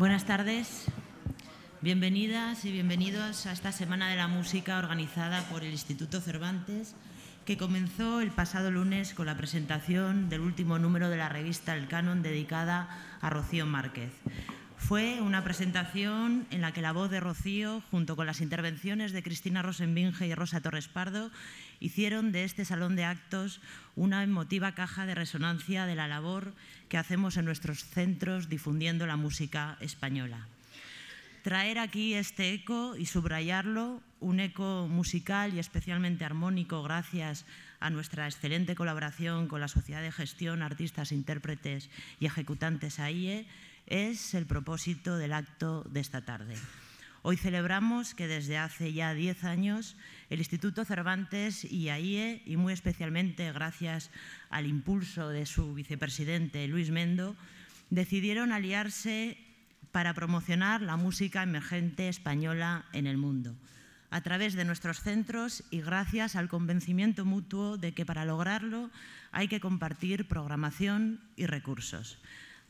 Buenas tardes. Bienvenidas y bienvenidos a esta Semana de la Música organizada por el Instituto Cervantes, que comenzó el pasado lunes con la presentación del último número de la revista El Canon dedicada a Rocío Márquez. Fue una presentación en la que la voz de Rocío, junto con las intervenciones de Cristina Rosenbinge y Rosa Torres Pardo, hicieron de este salón de actos una emotiva caja de resonancia de la labor que hacemos en nuestros centros difundiendo la música española. Traer aquí este eco y subrayarlo, un eco musical y especialmente armónico gracias a nuestra excelente colaboración con la Sociedad de Gestión, Artistas, Intérpretes y Ejecutantes AIE, es el propósito del acto de esta tarde. Hoy celebramos que desde hace ya 10 años el Instituto Cervantes y AIE, y muy especialmente gracias al impulso de su vicepresidente Luis Mendo, decidieron aliarse para promocionar la música emergente española en el mundo, a través de nuestros centros y gracias al convencimiento mutuo de que para lograrlo hay que compartir programación y recursos.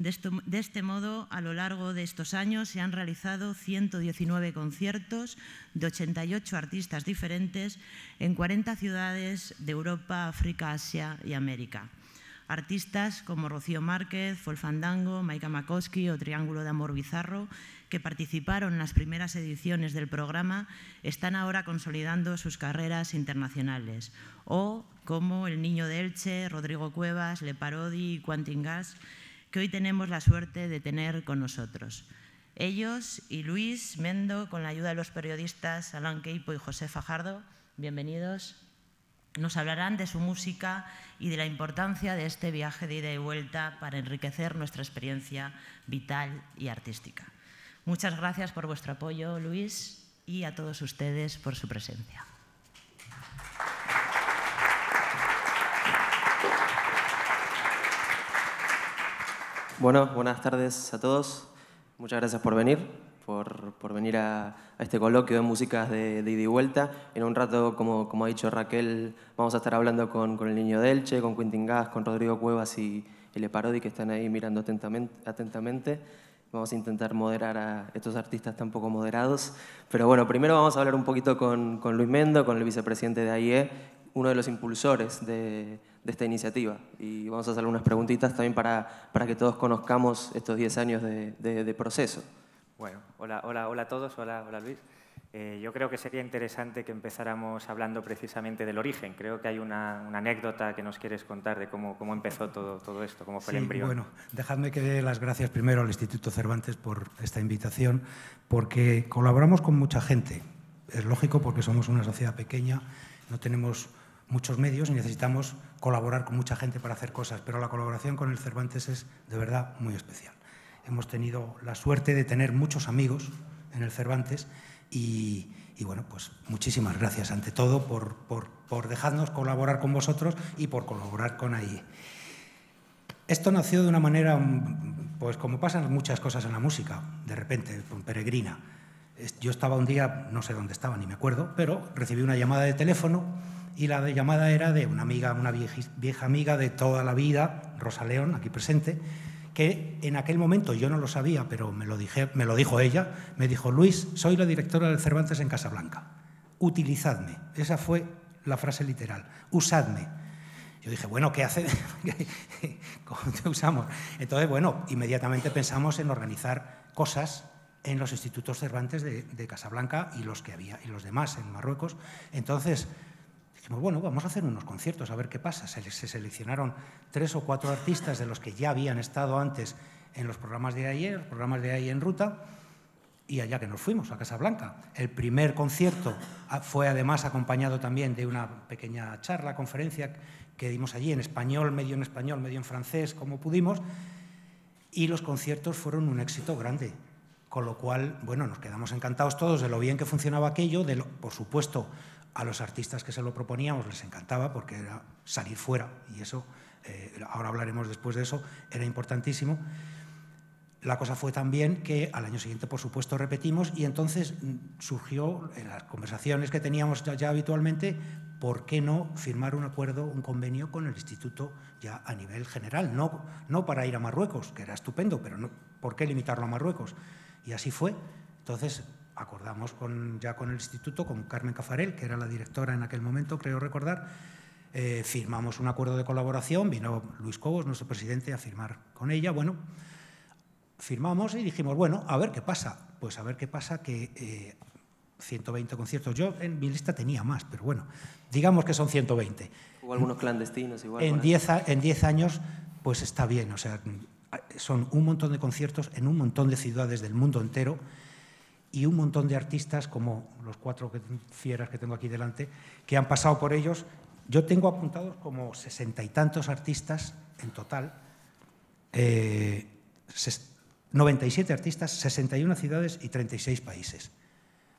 De, este modo, a lo largo de estos años se han realizado 119 conciertos de 88 artistas diferentes en 40 ciudades de Europa, África, Asia y América. Artistas como Rocío Márquez, Folfandango, Maika Makoski o Triángulo de Amor Bizarro, que participaron en las primeras ediciones del programa, están ahora consolidando sus carreras internacionales. O como El Niño de Elche, Rodrigo Cuevas, Le Parodi y Quantin Gas, que hoy tenemos la suerte de tener con nosotros. Ellos y Luis Mendo, con la ayuda de los periodistas Alan Keipo y José Fajardo, bienvenidos, nos hablarán de su música y de la importancia de este viaje de ida y vuelta para enriquecer nuestra experiencia vital y artística. Muchas gracias por vuestro apoyo, Luis, y a todos ustedes por su presencia. Bueno, buenas tardes a todos. Muchas gracias por venir, por, por venir a, este coloquio de músicas de, ida y vuelta. En un rato, como, como ha dicho Raquel, vamos a estar hablando con, con el Niño Delche, con Quintin Gas, con Rodrigo Cuevas y, y Le Parodi, que están ahí mirando atentamente, atentamente. Vamos a intentar moderar a estos artistas tan poco moderados. Pero bueno, primero vamos a hablar un poquito con, con Luis Mendo, con el vicepresidente de AIE, uno de los impulsores de, de esta iniciativa. Y vamos a hacer unas preguntitas también para, para que todos conozcamos estos 10 años de, de, de, proceso. Bueno, hola, hola, hola a todos, hola, hola Luis. Eh, yo creo que sería interesante que empezáramos hablando precisamente del origen. Creo que hay una, una anécdota que nos quieres contar de cómo, cómo empezó todo, todo, esto, cómo fue sí, el embrión. Bueno, dejadme que dé las gracias primero al Instituto Cervantes por esta invitación, porque colaboramos con mucha gente. Es lógico porque somos una sociedad pequeña, no tenemos muchos medios y necesitamos colaborar con mucha gente para hacer cosas, pero la colaboración con el Cervantes es de verdad muy especial. Hemos tenido la suerte de tener muchos amigos en el Cervantes y, y bueno, pues muchísimas gracias ante todo por, por, por, dejarnos colaborar con vosotros y por colaborar con ahí. Esto nació de una manera, pues como pasan muchas cosas en la música, de repente, peregrina. Yo estaba un día, no sé dónde estaba, ni me acuerdo, pero recibí una llamada de teléfono y la llamada era de una amiga, una vieja, amiga de toda la vida, Rosa León, aquí presente, que en aquel momento yo no lo sabía, pero me lo, dije, me lo dijo ella, me dijo, Luis, soy la directora del Cervantes en Casablanca, utilizadme. Esa fue la frase literal, usadme. Yo dije, bueno, ¿qué hace? ¿Cómo te usamos? Entonces, bueno, inmediatamente pensamos en organizar cosas en los institutos Cervantes de, de Casablanca y los que había, y los demás en Marruecos. Entonces, bueno, vamos a hacer unos conciertos, a ver qué pasa. Se, se, seleccionaron tres o cuatro artistas de los que ya habían estado antes en los programas de ayer, programas de ahí en ruta, y allá que nos fuimos, a Casablanca. El primer concierto fue además acompañado también de una pequeña charla, conferencia que dimos allí en español, medio en español, medio en francés, como pudimos, y los conciertos fueron un éxito grande. Con lo cual, bueno, nos quedamos encantados todos de lo bien que funcionaba aquello, por supuesto, a los artistas que se lo proponíamos les encantaba porque era salir fuera y eso, eh, ahora hablaremos después de eso, era importantísimo. La cosa fue también que al año siguiente, por supuesto, repetimos y entonces surgió en las conversaciones que teníamos ya, ya habitualmente ¿por qué no firmar un acuerdo, un convenio con el instituto ya a nivel general? No, no para ir a Marruecos, que era estupendo, pero no, ¿por qué limitarlo a Marruecos? Y así fue. Entonces, acordamos con, ya con el instituto, con Carmen Cafarel, que era la directora en aquel momento, creo recordar, eh, firmamos un acuerdo de colaboración, vino Luis Cobos, nuestro presidente, a firmar con ella. Bueno, firmamos y dijimos, bueno, a ver qué pasa. Pues a ver qué pasa que 120 eh, conciertos. Yo en mi lista tenía más, pero bueno, digamos que son 120. Hubo algunos clandestinos igual. En 10 en diez años, pues está bien. O sea, son un montón de conciertos en un montón de ciudades del mundo entero y un montón de artistas, como los cuatro fieras que tengo aquí delante, que han pasado por ellos. Yo tengo apuntados como sesenta y tantos artistas en total, 97 eh, artistas, 61 ciudades y 36 países.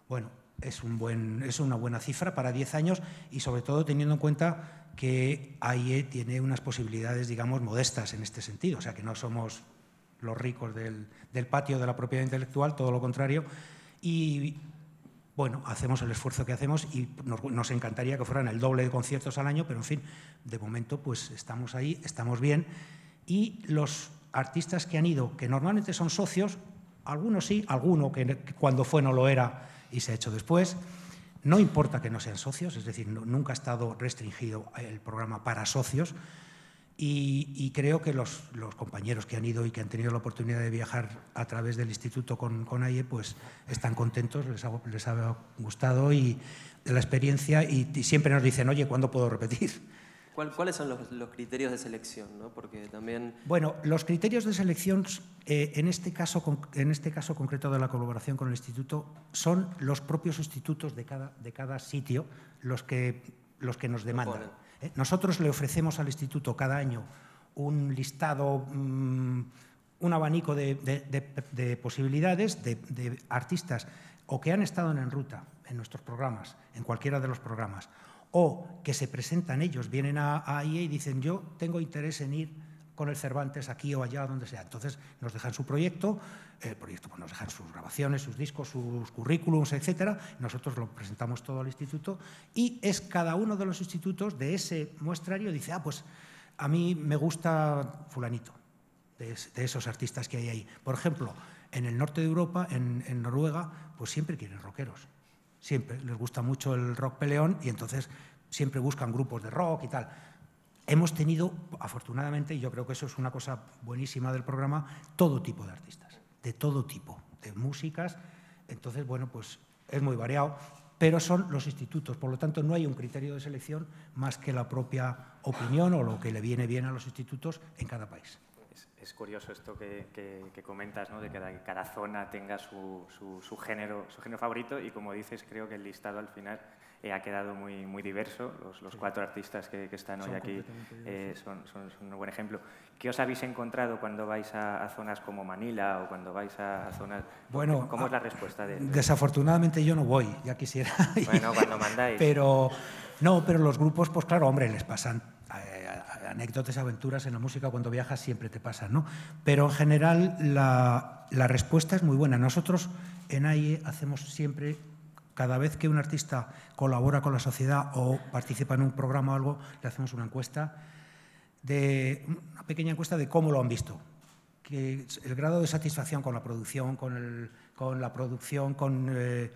Bueno, es, un buen, es una buena cifra para 10 años y sobre todo teniendo en cuenta que AIE tiene unas posibilidades, digamos, modestas en este sentido, o sea que no somos los ricos del, del patio de la propiedad intelectual, todo lo contrario, y bueno, hacemos el esfuerzo que hacemos y nos, encantaría que fueran el doble de conciertos al año, pero en fin, de momento pues estamos ahí, estamos bien. Y los artistas que han ido, que normalmente son socios, algunos sí, alguno que cuando fue no lo era y se ha hecho después, no importa que no sean socios, es decir, nunca ha estado restringido el programa para socios, y, creo que los, compañeros que han ido y que han tenido la oportunidad de viajar a través del instituto con, con AIE, pues están contentos, les ha, les ha gustado y de la experiencia y, siempre nos dicen, oye, ¿cuándo puedo repetir? ¿Cuáles son los, criterios de selección? Porque también... Bueno, los criterios de selección, eh, en, este caso, en este caso concreto de la colaboración con el instituto, son los propios institutos de cada, de cada sitio los que, los que nos demandan. ¿Eh? Nosotros le ofrecemos al instituto cada año un listado, mm, un abanico de, posibilidades de, artistas o que han estado en ruta en nuestros programas, en cualquiera de los programas, o que se presentan ellos, vienen a, a y dicen yo tengo interés en ir con el Cervantes aquí o allá, donde sea. Entonces nos dejan su proyecto, el proyecto pues, nos dejan sus grabaciones, sus discos, sus currículums, etcétera. Nosotros lo presentamos todo al instituto y es cada uno de los institutos de ese muestrario dice, ah, pues a mí me gusta fulanito, de, esos artistas que hay ahí. Por ejemplo, en el norte de Europa, en, en Noruega, pues siempre quieren rockeros. Siempre les gusta mucho el rock peleón y entonces siempre buscan grupos de rock y tal hemos tenido, afortunadamente, y yo creo que eso es una cosa buenísima del programa, todo tipo de artistas, de todo tipo, de músicas. Entonces, bueno, pues es muy variado, pero son los institutos. Por lo tanto, no hay un criterio de selección más que la propia opinión o lo que le viene bien a los institutos en cada país. Es, curioso esto que, comentas, ¿no? de que cada, zona tenga su, su, género, su género favorito y, como dices, creo que el listado al final eh, ha quedado muy, muy diverso. Los, cuatro artistas que, están hoy aquí eh, son, son, un buen ejemplo. ¿Qué os habéis encontrado cuando vais a, zonas como Manila o cuando vais a, zonas... Bueno, ¿Cómo es la respuesta? De, Desafortunadamente yo no voy, ya quisiera. Bueno, cuando mandáis. Pero, no, pero los grupos, pues claro, hombre, les pasan eh, anécdotas, aventuras en la música, cuando viajas siempre te pasan, ¿no? Pero en general la, la respuesta es muy buena. Nosotros en AIE hacemos siempre cada vez que un artista colabora con la sociedad o participa en un programa o algo, le hacemos una encuesta, de, una pequeña encuesta de cómo lo han visto. Que el grado de satisfacción con la producción, con, con la producción, con eh,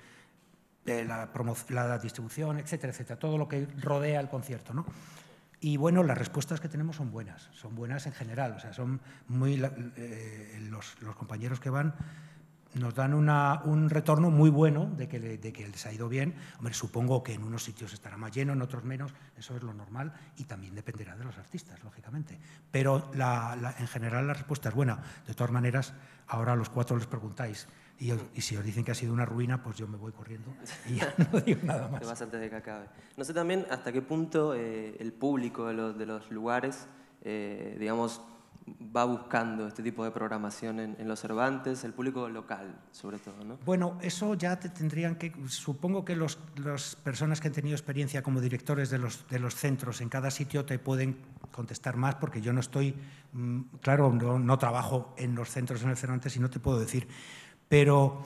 la, la, distribución, etcétera, etcétera, todo lo que rodea el concierto. ¿no? Y bueno, las respuestas que tenemos son buenas, son buenas en general, o sea, son muy, eh, los, los compañeros que van nos dan un retorno muy bueno de que, de que, les ha ido bien. Hombre, supongo que en unos sitios estará más lleno, en otros menos, eso es lo normal y también dependerá de los artistas, lógicamente. Pero en general la respuesta es buena. De todas maneras, ahora a los cuatro les preguntáis y, si os dicen que ha sido una ruina, pues yo me voy corriendo y ya no digo nada más. Te antes de que acabe. No sé también hasta qué punto eh, el público de los, de los lugares, eh, digamos, va buscando este tipo de programación en, los Cervantes, el público local, sobre todo, ¿no? Bueno, eso ya te tendrían que... Supongo que las personas que han tenido experiencia como directores de los, de los centros en cada sitio te pueden contestar más, porque yo no estoy... Mm, claro, no, no trabajo en los centros en el Cervantes y no te puedo decir. Pero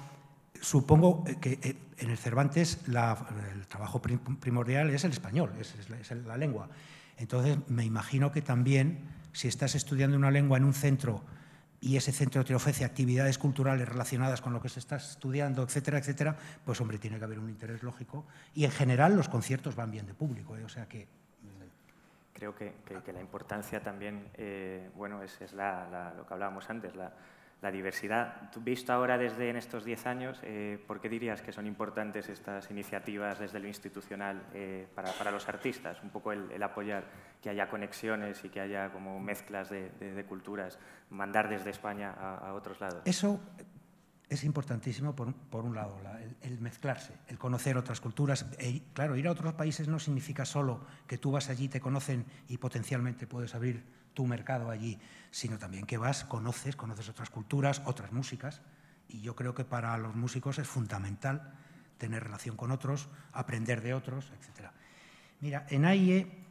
supongo que en el Cervantes el trabajo primordial es el español, es, la lengua. Entonces, me imagino que también, si estás estudiando una lengua en un centro y ese centro te ofrece actividades culturales relacionadas con lo que se está estudiando, etcétera, etcétera, pues hombre, tiene que haber un interés lógico. Y en general los conciertos van bien de público, ¿eh? o sea que... Creo que, la importancia también, eh, bueno, es, lo que hablábamos antes, la, la diversidad. Visto ahora desde en estos 10 años, eh, ¿por qué dirías que son importantes estas iniciativas desde lo institucional eh, para, los artistas? Un poco el, apoyar que haya conexiones y que haya como mezclas de, culturas, mandar desde España a, otros lados. Eso es importantísimo por, un lado, el, mezclarse, el conocer otras culturas. E, claro, ir a otros países no significa solo que tú vas allí, te conocen y potencialmente puedes abrir tu mercado allí, sino también que vas, conoces, conoces otras culturas, otras músicas, y yo creo que para los músicos es fundamental tener relación con otros, aprender de otros, etc. Mira, en AIE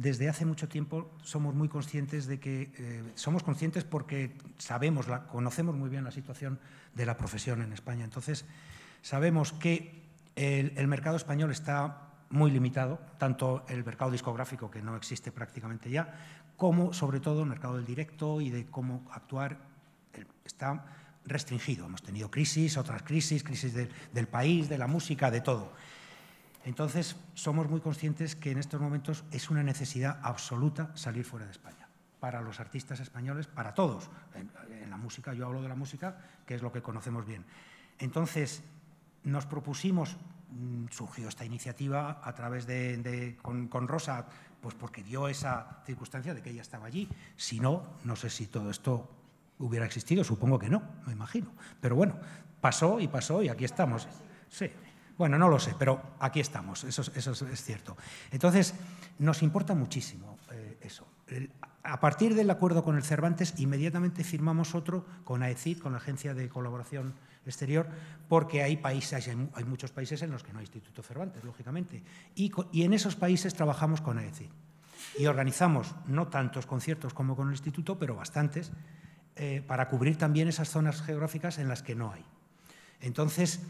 desde hace mucho tiempo somos muy conscientes de que eh, somos conscientes porque sabemos, la, conocemos muy bien la situación de la profesión en España. Entonces, sabemos que el mercado español está muy limitado, tanto el mercado discográfico, que no existe prácticamente ya, como sobre todo el mercado del directo y de cómo actuar está restringido. Hemos tenido crisis, otras crisis, crisis del país, de la música, de todo. Entonces, somos muy conscientes que en estos momentos es una necesidad absoluta salir fuera de España, para los artistas españoles, para todos. En, la música, yo hablo de la música, que es lo que conocemos bien. Entonces, nos propusimos, mm, surgió esta iniciativa a través de, con Rosa, pues porque dio esa circunstancia de que ella estaba allí. Si no, no sé si todo esto hubiera existido, supongo que no, me imagino. Pero bueno, pasó y pasó y aquí estamos. Sí. Bueno, no lo sé, pero aquí estamos, eso, es cierto. Entonces, nos importa muchísimo eh, eso. a partir del acuerdo con el Cervantes, inmediatamente firmamos otro con AECID, con la Agencia de Colaboración Exterior, porque hay países, hay, muchos países en los que no hay Instituto Cervantes, lógicamente, y, en esos países trabajamos con AECI. Y organizamos no tantos conciertos como con el Instituto, pero bastantes, eh, para cubrir también esas zonas geográficas en las que no hay. Entonces,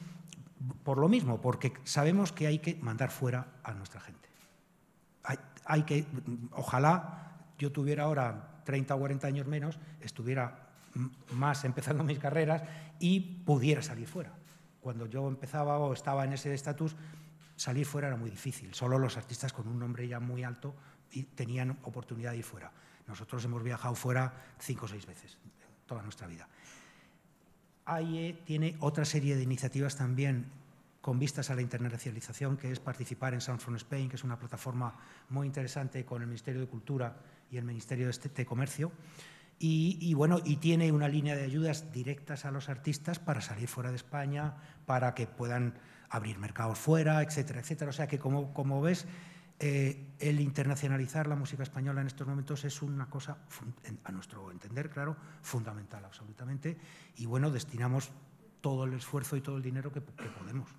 por lo mismo, porque sabemos que hay que mandar fuera a nuestra gente. hay que, ojalá yo tuviera ahora 30 o 40 años menos, estuviera más empezando mis carreras y pudiera salir fuera. Cuando yo empezaba o estaba en ese estatus, salir fuera era muy difícil. Solo los artistas con un nombre ya muy alto tenían oportunidad de ir fuera. Nosotros hemos viajado fuera cinco o seis veces toda nuestra vida. AIE tiene otra serie de iniciativas también con vistas a la internacionalización, que es participar en Sound from Spain, que es una plataforma muy interesante con el Ministerio de Cultura y el Ministerio de Comercio, y, bueno, y tiene una línea de ayudas directas a los artistas para salir fuera de España, para que puedan abrir mercados fuera, etcétera, etcétera. O sea que, como, como ves, eh, el internacionalizar la música española en estos momentos es una cosa, a nuestro entender, claro, fundamental, absolutamente. Y bueno, destinamos todo el esfuerzo y todo el dinero que, que podemos.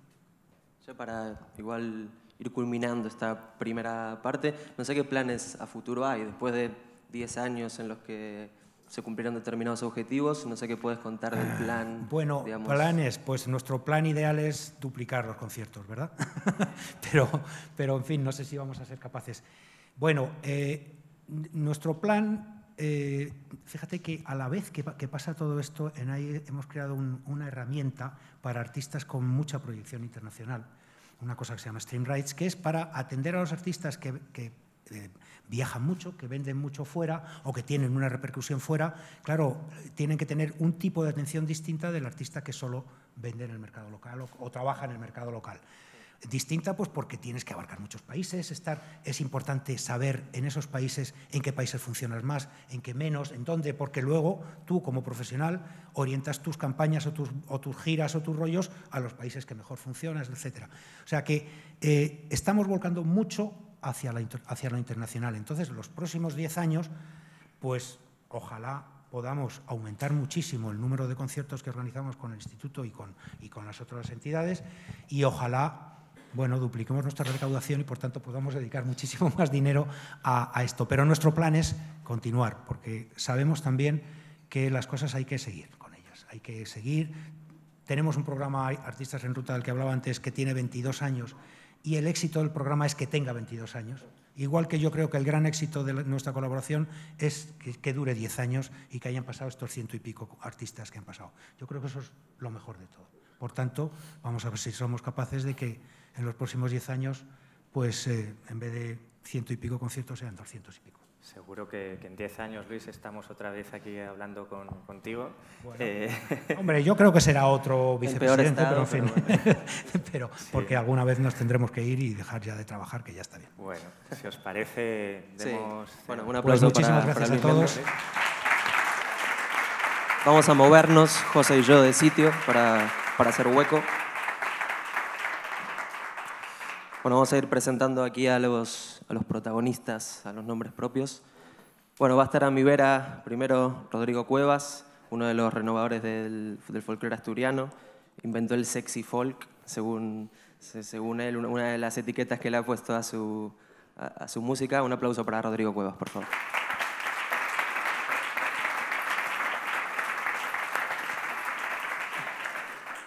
para igual ir culminando esta primera parte, no sé qué planes a futuro hay después de 10 años en los que se cumplieron determinados objetivos. No sé qué puedes contar del plan. Bueno, planes, pues nuestro plan ideal es duplicar los conciertos, ¿verdad? pero, pero, en fin, no sé si vamos a ser capaces. Bueno, eh, nuestro plan, eh, fíjate que a la vez que, pasa todo esto, en ahí hemos creado una herramienta para artistas con mucha proyección internacional, una cosa que se llama Stream Rights, que es para atender a los artistas que, que viajan mucho, que venden mucho fuera o que tienen una repercusión fuera, claro, tienen que tener un tipo de atención distinta del artista que solo vende en el mercado local o, trabaja en el mercado local distinta pues porque tienes que abarcar muchos países, estar, es importante saber en esos países en qué países funcionas más, en qué menos, en dónde, porque luego tú como profesional orientas tus campañas o tus, o tus giras o tus rollos a los países que mejor funcionas, etc. O sea que eh, estamos volcando mucho hacia, la, hacia lo internacional. Entonces, los próximos 10 años, pues ojalá podamos aumentar muchísimo el número de conciertos que organizamos con el Instituto y con, y con las otras entidades y ojalá bueno, dupliquemos nuestra recaudación y por tanto podamos dedicar muchísimo más dinero a, esto. Pero nuestro plan es continuar, porque sabemos también que las cosas hay que seguir con ellas, hay que seguir tenemos un programa Artistas en Ruta del que hablaba antes que tiene 22 años y el éxito del programa es que tenga 22 años. Igual que yo creo que el gran éxito de nuestra colaboración es que, dure 10 años y que hayan pasado estos ciento y pico artistas que han pasado. Yo creo que eso es lo mejor de todo. Por tanto, vamos a ver si somos capaces de que en los próximos 10 años, pues eh, en vez de ciento y pico conciertos sean 200 y pico. Seguro que, en 10 años, Luis, estamos otra vez aquí hablando contigo. Eh, hombre, yo creo que será otro vicepresidente, pero en fin. Pero, porque alguna vez nos tendremos que ir y dejar ya de trabajar, que ya está bien. Bueno, si os parece, demos... Bueno, un pues aplauso muchísimas gracias a todos. Vamos a movernos, José y yo, de sitio para, para hacer hueco. Bueno, vamos a ir presentando aquí a los, a los protagonistas, a los nombres propios. Bueno, va a estar a mi vera primero Rodrigo Cuevas, uno de los renovadores del, del folclore asturiano. Inventó el sexy folk, según, según él, una de las etiquetas que le ha puesto a su, a su música. Un aplauso para Rodrigo Cuevas, por favor.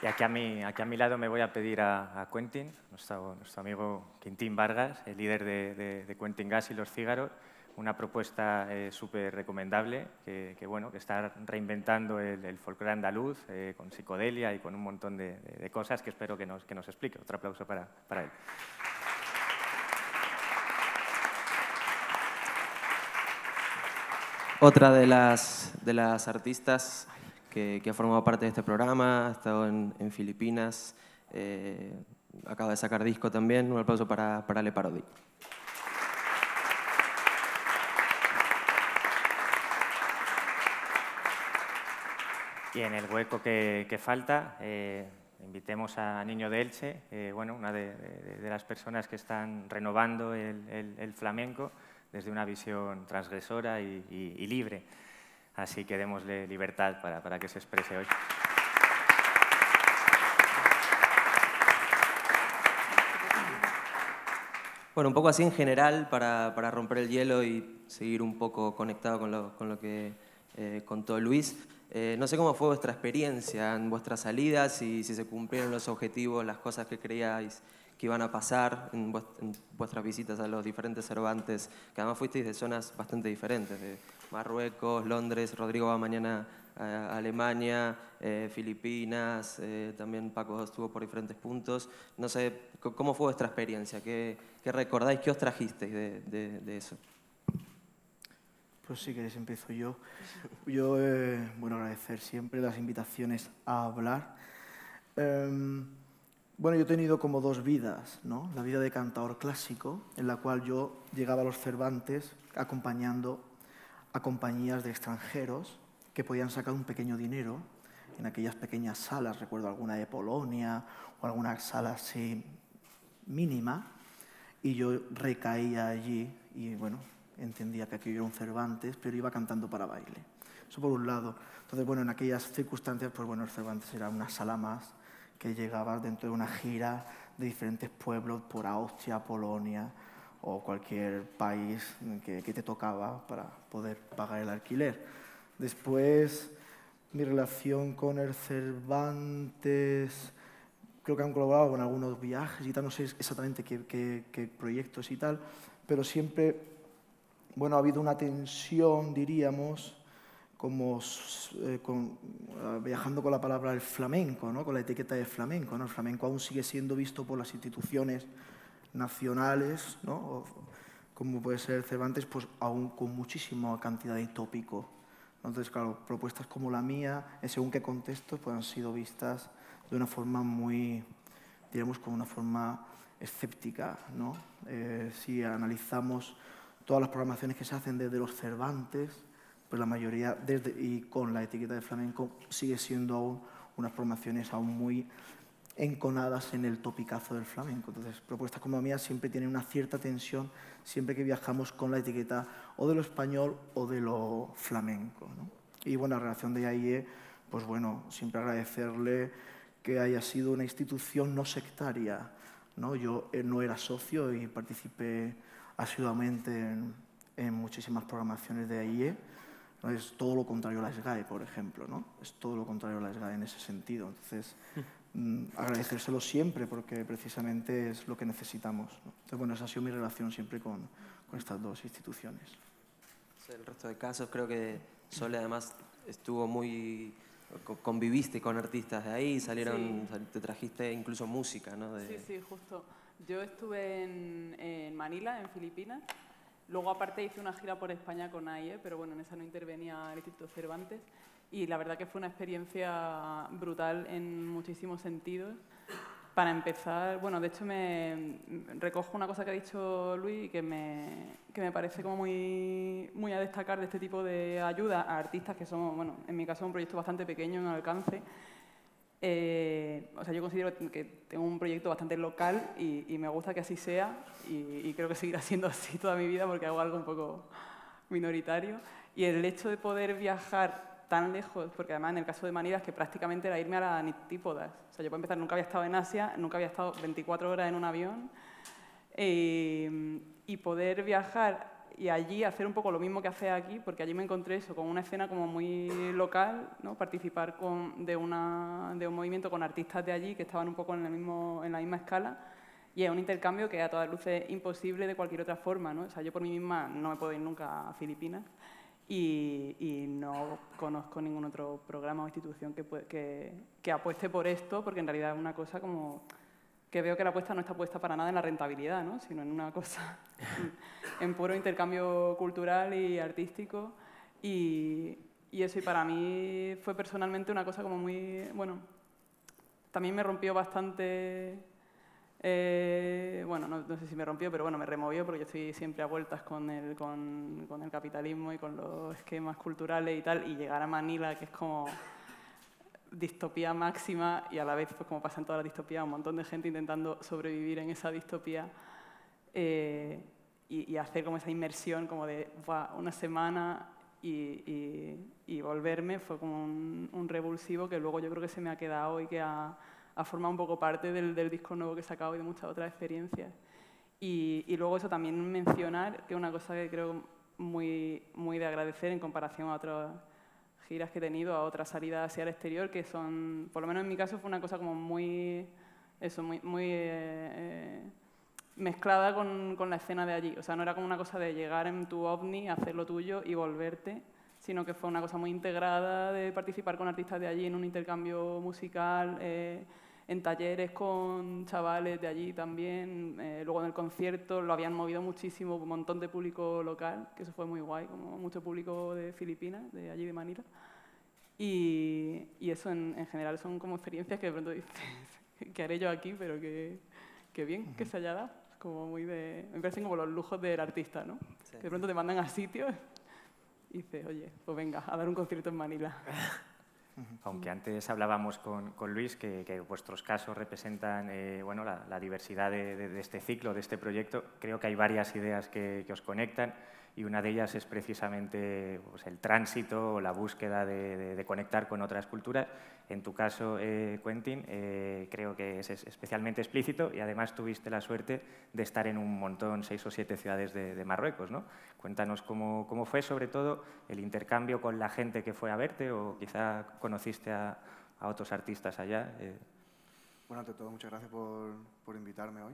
Y aquí a mi, aquí a mi lado me voy a pedir a, Quentin, nuestro, amigo Quintín Vargas, el líder de, Quentin Gas y Los Cígaros, una propuesta eh, súper recomendable que, bueno, que está reinventando el, el folclore andaluz eh, con psicodelia y con un montón de, de, cosas que espero que nos, que nos explique. Otro aplauso para, para él. Otra de las, de las artistas que, ha formado parte de este programa, ha estado en, Filipinas, eh, acaba de sacar disco también. Un aplauso para, para Le Parodi. Y en el hueco que, falta, eh, invitemos a Niño de Elche, eh, bueno, una de, las personas que están renovando el, flamenco desde una visión transgresora y libre. Así que démosle libertad para, para que se exprese hoy. Bueno, un poco así en general, para, para, romper el hielo y seguir un poco conectado con lo, con lo que eh, contó Luis. Eh, no sé cómo fue vuestra experiencia en vuestras salidas y si se cumplieron los objetivos, las cosas que creíais que iban a pasar en, vuestras visitas a los diferentes Cervantes, que además fuisteis de zonas bastante diferentes, de Marruecos, Londres, Rodrigo va mañana a Alemania, eh, Filipinas, eh, también Paco estuvo por diferentes puntos. No sé, ¿cómo fue vuestra experiencia? ¿Qué, qué recordáis? ¿Qué os trajisteis de, de, eso? Pues sí, que empiezo yo. Yo, eh, bueno, agradecer siempre las invitaciones a hablar. Em, bueno, yo he tenido como dos vidas, ¿no? La vida de cantador clásico, en la cual yo llegaba a los Cervantes acompañando a compañías de extranjeros que podían sacar un pequeño dinero en aquellas pequeñas salas, recuerdo alguna de Polonia o alguna sala así mínima, y yo recaía allí y bueno, entendía que aquello era un Cervantes, pero iba cantando para baile. Eso por un lado. Entonces, bueno, en aquellas circunstancias, pues bueno, el Cervantes era una sala más que llegaba dentro de una gira de diferentes pueblos por Austria, Polonia, o cualquier país que, te tocaba para poder pagar el alquiler. Después, mi relación con el Cervantes, creo que han colaborado con algunos viajes y tal, no sé exactamente qué, proyectos y tal, pero siempre, bueno, ha habido una tensión, diríamos, como eh, ah, viajando con la palabra el flamenco, ¿no? con la etiqueta de flamenco. ¿no? El flamenco aún sigue siendo visto por las instituciones nacionales, ¿no? como puede ser Cervantes, pues aún con muchísima cantidad de tópico. Entonces, claro, propuestas como la mía, en según qué contexto, pues han sido vistas de una forma muy, digamos, con una forma escéptica. ¿no? Eh, si analizamos todas las programaciones que se hacen desde los Cervantes, pues la mayoría, desde, y con la etiqueta de flamenco, sigue siendo aún unas programaciones aún muy enconadas en el topicazo del flamenco. Entonces, propuestas como la mía siempre tienen una cierta tensión siempre que viajamos con la etiqueta o de lo español o de lo flamenco. Y bueno, la relación de IAIE, pues bueno, siempre agradecerle que haya sido una institución no sectaria. ¿no? Yo eh, no era socio y participé asiduamente en, en muchísimas programaciones de IAIE, Es todo lo contrario a la SGAE, por ejemplo, ¿no? Es todo lo contrario a la SGAE en ese sentido. Entonces, mm, agradecérselo siempre porque precisamente es lo que necesitamos. Entonces, bueno, esa ha sido mi relación siempre con, con estas dos instituciones. El resto de casos creo que Sole además estuvo muy conviviste con artistas de ahí, salieron, te trajiste incluso música, ¿no? Sí, sí, justo. Yo estuve en, en, Manila, en Filipinas. Luego, aparte, hice una gira por España con AIE, pero bueno, en esa no intervenía el Instituto Cervantes. Y la verdad que fue una experiencia brutal en muchísimos sentidos. Para empezar, bueno, de hecho me recojo una cosa que ha dicho Luis que me, que me parece como muy, muy a destacar de este tipo de ayuda a artistas que somos, bueno, en mi caso un proyecto bastante pequeño en alcance. Eh, o sea, yo considero que tengo un proyecto bastante local y, me gusta que así sea y, y, creo que seguirá siendo así toda mi vida porque hago algo un poco minoritario. Y el hecho de poder viajar tan lejos, porque además en el caso de Manidas que prácticamente era irme a la antípodas. O sea, yo por empezar nunca había estado en Asia, nunca había estado 24 horas en un avión eh, y poder viajar y allí hacer un poco lo mismo que hace aquí, porque allí me encontré eso, con una escena como muy local, ¿no? participar con, de, una, de un movimiento con artistas de allí que estaban un poco en, el mismo, en la misma escala y es un intercambio que a todas luces imposible de cualquier otra forma. ¿no? O sea, yo por mí misma no me puedo ir nunca a Filipinas y, no conozco ningún otro programa o institución que, que, que, apueste por esto, porque en realidad es una cosa como que veo que la apuesta no está puesta para nada en la rentabilidad, ¿no? sino en una cosa, en puro intercambio cultural y artístico. Y, y eso, y para mí fue personalmente una cosa como muy, bueno, también me rompió bastante eh, bueno, no, sé si me rompió, pero bueno, me removió porque yo estoy siempre a vueltas con el, con, con el capitalismo y con los esquemas culturales y tal, y llegar a Manila, que es como distopía máxima y a la vez, pues como pasa en toda la distopía, un montón de gente intentando sobrevivir en esa distopía eh, y, hacer como esa inmersión como de una semana y, volverme fue como un, revulsivo que luego yo creo que se me ha quedado y que ha formado un poco parte del, disco nuevo que he sacado y de muchas otras experiencias. Y, y, luego eso también mencionar, que es una cosa que creo muy, muy de agradecer en comparación a otras giras que he tenido, a otras salidas hacia el exterior, que son, por lo menos en mi caso, fue una cosa como muy, eso, muy, muy eh, mezclada con, con, la escena de allí. O sea, no era como una cosa de llegar en tu ovni, hacer lo tuyo y volverte, sino que fue una cosa muy integrada de participar con artistas de allí en un intercambio musical. Eh, en talleres con chavales de allí también, eh, luego en el concierto lo habían movido muchísimo, un montón de público local, que eso fue muy guay, como mucho público de Filipinas, de allí de Manila. Y, y eso en, en, general son como experiencias que de pronto dices, ¿qué haré yo aquí? Pero que, que bien que se haya dado. Como muy de, me parecen como los lujos del artista, ¿no? Que de pronto te mandan a sitios y dices, oye, pues venga, a dar un concierto en Manila. Aunque antes hablábamos con, Luis que, vuestros casos representan eh, bueno, la, diversidad de, este ciclo, de este proyecto, creo que hay varias ideas que, que os conectan y una de ellas es precisamente pues, el tránsito o la búsqueda de, de, de, conectar con otras culturas. En tu caso, eh, Quentin, eh, creo que es especialmente explícito y además tuviste la suerte de estar en un montón, seis o siete ciudades de, Marruecos. ¿no? Cuéntanos cómo, cómo, fue, sobre todo, el intercambio con la gente que fue a verte o quizá conociste a, a otros artistas allá. Eh. Bueno, ante todo, muchas gracias por, por invitarme hoy.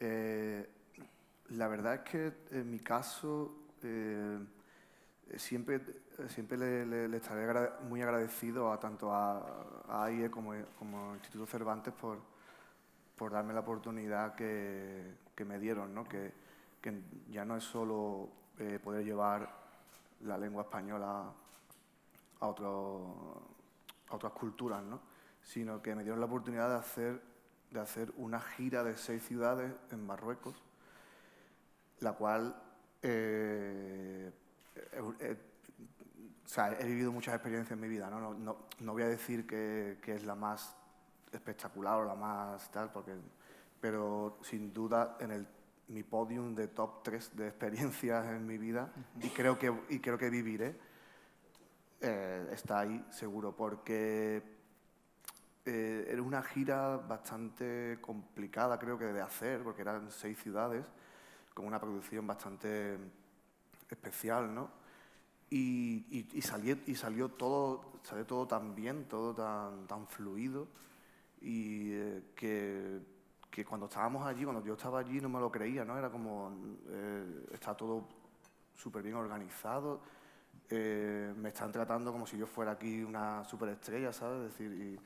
Eh, la verdad es que en mi caso eh, siempre, siempre le, estaré muy agradecido a tanto a, a AIE como, como Instituto Cervantes por, por darme la oportunidad que, que me dieron, ¿no? que, que, ya no es solo eh, poder llevar la lengua española a, otro, a otras culturas, ¿no? sino que me dieron la oportunidad de hacer, de hacer una gira de seis ciudades en Marruecos la cual eh, eh, o sea, he vivido muchas experiencias en mi vida. No, no, no voy a decir que, que, es la más espectacular o la más tal, porque, pero sin duda en el, mi podium de top 3 de experiencias en mi vida, y creo que, y creo que viviré, eh, está ahí seguro, porque era una gira bastante complicada, creo que de hacer, porque eran seis ciudades con una producción bastante especial, ¿no? y, y, salió, y salió, todo, salió todo tan bien, todo tan, tan fluido, y eh, que, que, cuando estábamos allí, cuando yo estaba allí, no me lo creía, ¿no? Era como, eh, está todo súper bien organizado, eh, me están tratando como si yo fuera aquí una superestrella, ¿sabes? Es decir,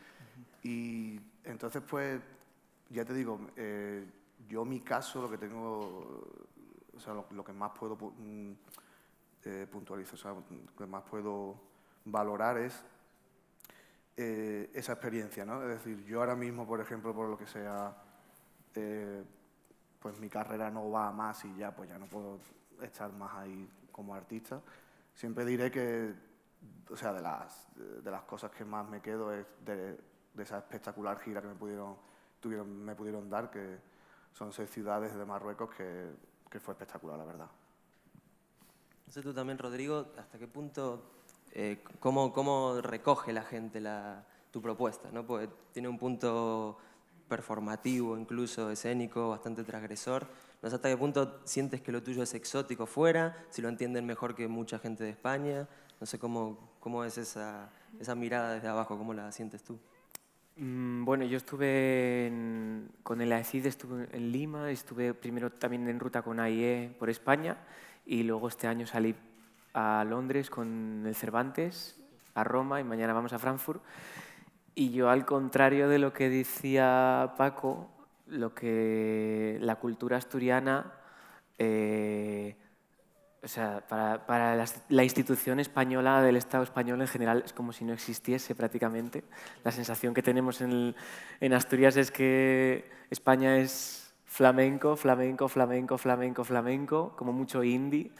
y, y entonces, pues, ya te digo, eh, yo mi caso, lo que tengo, o sea, lo, que más puedo mm, eh, puntualizar, o sea, lo que más puedo valorar es eh, esa experiencia, ¿no? Es decir, yo ahora mismo, por ejemplo, por lo que sea, pues mi carrera no va más y ya, pues ya no puedo estar más ahí como artista. Siempre diré que, o sea, de las, de las cosas que más me quedo es de, de esa espectacular gira que me pudieron, tuvieron, me pudieron dar, que son seis ciudades de Marruecos, que, fue espectacular, la verdad. No sé tú también, Rodrigo, hasta qué punto, eh, cómo, cómo, recoge la gente la, tu propuesta, ¿no? Porque tiene un punto performativo, incluso escénico, bastante transgresor. No sé hasta qué punto sientes que lo tuyo es exótico fuera, si lo entienden mejor que mucha gente de España. No sé cómo, cómo es esa mirada desde abajo, cómo la sientes tú. Mm, bueno, yo estuve con el AECID, estuve en Lima, estuve primero también en ruta con AIE por España y luego este año salí a Londres con el Cervantes, a Roma y mañana vamos a Frankfurt. Y yo, al contrario de lo que decía Paco, lo que la cultura asturiana eh, o sea, para, la institución española del Estado español en general es como si no existiese prácticamente. La sensación que tenemos en, Asturias es que España es flamenco, flamenco, flamenco, flamenco, flamenco, como mucho indie.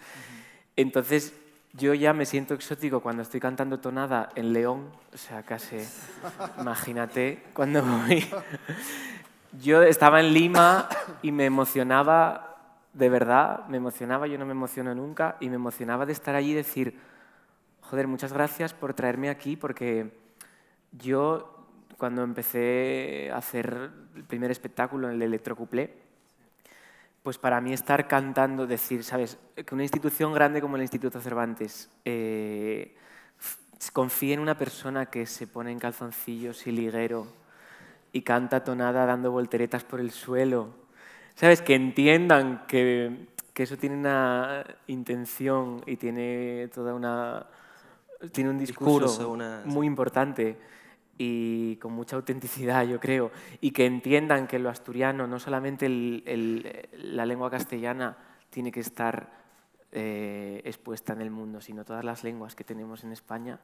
Entonces yo ya me siento exótico cuando estoy cantando tonada en León, o sea, casi, imagínate, cuando voy... Yo estaba en Lima y me emocionaba de verdad me emocionaba, yo no me emociono nunca, y me emocionaba de estar allí y decir, joder, muchas gracias por traerme aquí, porque yo cuando empecé a hacer el primer espectáculo en el Electrocuplé, pues para mí estar cantando, decir, ¿sabes? Que una institución grande como el Instituto Cervantes eh, confíe en una persona que se pone en calzoncillos y liguero y canta tonada dando volteretas por el suelo ¿Sabes? Que entiendan que, que eso tiene una intención y tiene toda una... Tiene un discurso muy importante y con mucha autenticidad, yo creo, y que entiendan que lo asturiano, no solamente la lengua castellana, tiene que estar eh, expuesta en el mundo, sino todas las lenguas que tenemos en España,